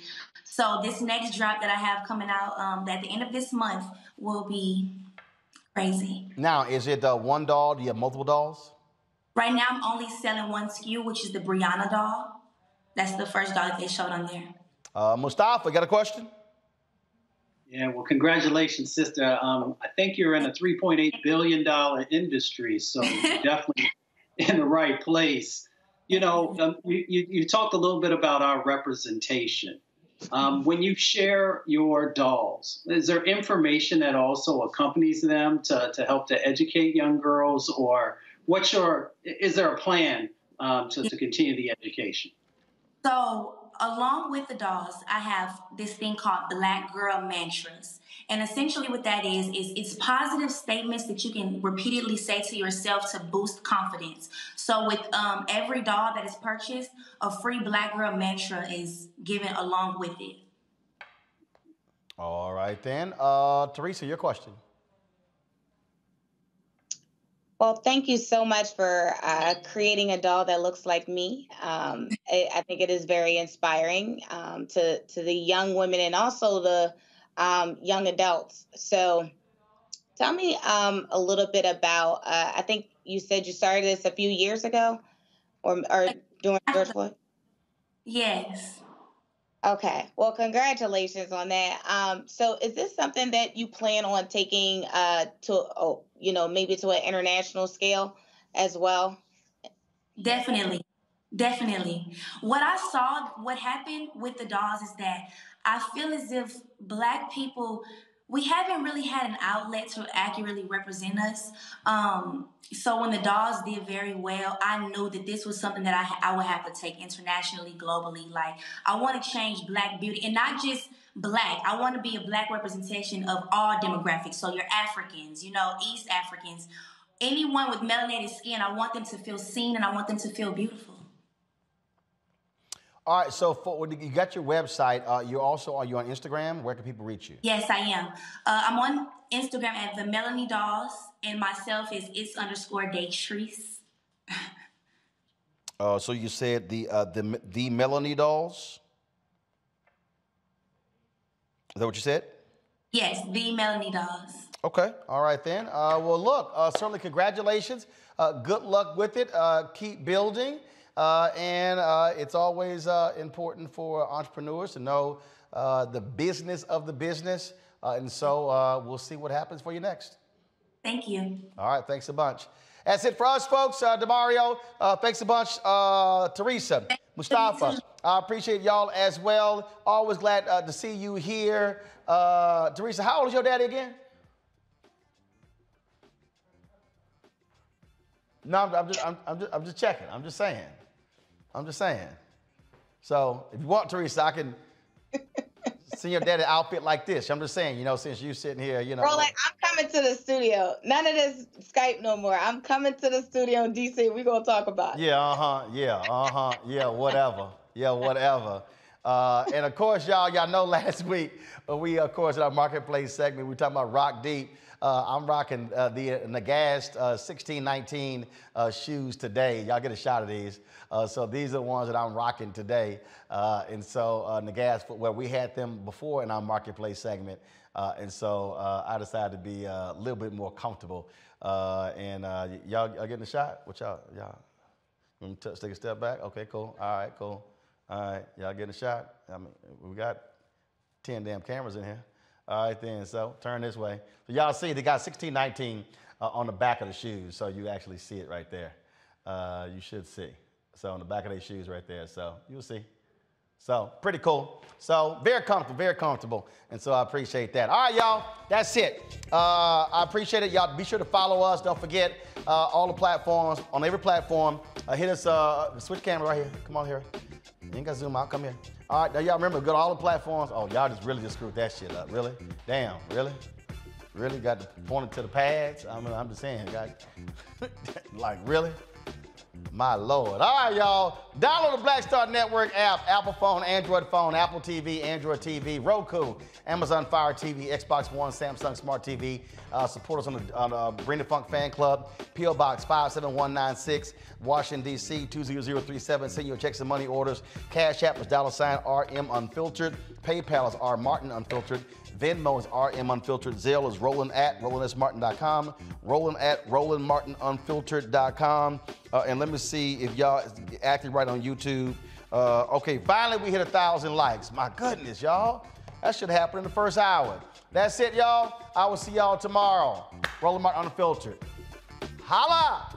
So this next drop that I have coming out um, at the end of this month will be crazy. Now, is it uh, one doll? Do you have multiple dolls? Right now, I'm only selling one SKU, which is the Brianna doll. That's the first doll that they showed on there. Uh, Mustafa, got a question? Yeah, well, congratulations, sister. Um, I think you're in a $3.8 billion industry, so you're definitely in the right place. you know, um, you, you talked a little bit about our representation. Um, when you share your dolls, is there information that also accompanies them to, to help to educate young girls, or what's your is there a plan um, to, to continue the education? So, along with the dolls, I have this thing called Black Girl Mantras. And essentially, what that is, is it's positive statements that you can repeatedly say to yourself to boost confidence. So, with um, every doll that is purchased, a free Black Girl Mantra is given along with it. All right, then. Uh, Teresa, your question. Well, thank you so much for uh, creating a doll that looks like me. Um, I, I, think it is very inspiring um, to to the young women and also the um, young adults. So, tell me um, a little bit about. Uh, I think you said you started this a few years ago, or or during George Floyd. Yes. Okay. Well, congratulations on that. Um, so is this something that you plan on taking uh, to, oh, you know, maybe to an international scale as well? Definitely. Definitely. What I saw, what happened with the dolls is that I feel as if black people we haven't really had an outlet to accurately represent us. Um, so when the dolls did very well, I knew that this was something that I, I would have to take internationally, globally. Like I want to change black beauty and not just black. I want to be a black representation of all demographics. So your Africans, you know, East Africans, anyone with melanated skin, I want them to feel seen and I want them to feel beautiful. All right, so for, you got your website. Uh, you also are you on Instagram? Where can people reach you? Yes, I am. Uh, I'm on Instagram at the Melanie Dolls, and myself is it's underscore Daytrice. uh, so you said the uh, the the Melanie Dolls. Is that what you said? Yes, the Melanie Dolls. Okay. All right then. Uh, well, look. Uh, certainly, congratulations. Uh, good luck with it. Uh, keep building. Uh, and uh, it's always uh, important for entrepreneurs to know uh, the business of the business. Uh, and so uh, we'll see what happens for you next. Thank you. All right, thanks a bunch. That's it for us, folks. Damario, thanks a bunch. Teresa, Mustafa, I appreciate y'all as well. Always glad to see you here. Teresa, how old is your daddy again? No, I'm, I'm, just, I'm, I'm, just, I'm just checking. I'm just saying. I'm just saying. So if you want, Teresa, I can see your daddy outfit like this. I'm just saying, you know, since you're sitting here, you know. Bro, like I'm coming to the studio. None of this Skype no more. I'm coming to the studio in DC. We're gonna talk about it. Yeah, uh-huh. Yeah, uh-huh. Yeah, whatever. Yeah, whatever. Uh, and of course, y'all, y'all know last week, uh, we, of course, in our marketplace segment, we talking about Rock Deep. Uh, I'm rocking uh, the Nagast uh, 1619 uh, shoes today. Y'all get a shot of these. Uh, so these are the ones that I'm rocking today. And so uh, Nagast we had them before in our marketplace segment. and so I decided to be a little bit more comfortable. and y'all, y'all getting a shot? What y'all, y'all? Take a step back. Okay, cool. All right, cool. All right, y'all getting a shot? I mean, we got 10 damn cameras in here. All right, then. So turn this way. So y'all see they got 1619 uh, on the back of the shoes. So you actually see it right there. Uh, you should see. So on the back of their shoes right there. So you'll see. So pretty cool. So very comfortable, very comfortable. And so I appreciate that. All right, y'all. That's it. Uh, I appreciate it. Y'all be sure to follow us. Don't forget uh, all the platforms. On every platform, uh, hit us, uh, switch camera right here. Come on here. You ain't got zoom out. Come here. All right, now y'all remember, go to all the platforms. Oh, y'all just really just screwed that shit up. Really? Damn, really? Really got to point it to the pads? I'm, I'm just saying, like, really? My Lord. All right, y'all. Download the Black Star Network app, Apple phone, Android phone, Apple TV, Android TV, Roku, Amazon Fire TV, Xbox One, Samsung Smart TV. Uh, support us on the, on the Bring the Funk Fan Club, P.O. Box 57196, Washington, D.C. 20037. Send your checks and money orders. Cash App is dollar sign RM Unfiltered. PayPal is R Martin Unfiltered. Venmo is RM Unfiltered. Zelle is Roland at RolandSMartin.com. Roland at RolandMartinUnfiltered.com. Uh, and let me see if y'all acting right on YouTube. Uh, okay, finally we hit a thousand likes. My goodness, y'all. That should happen in the first hour. That's it, y'all. I will see y'all tomorrow. Roland Martin Unfiltered. Holla!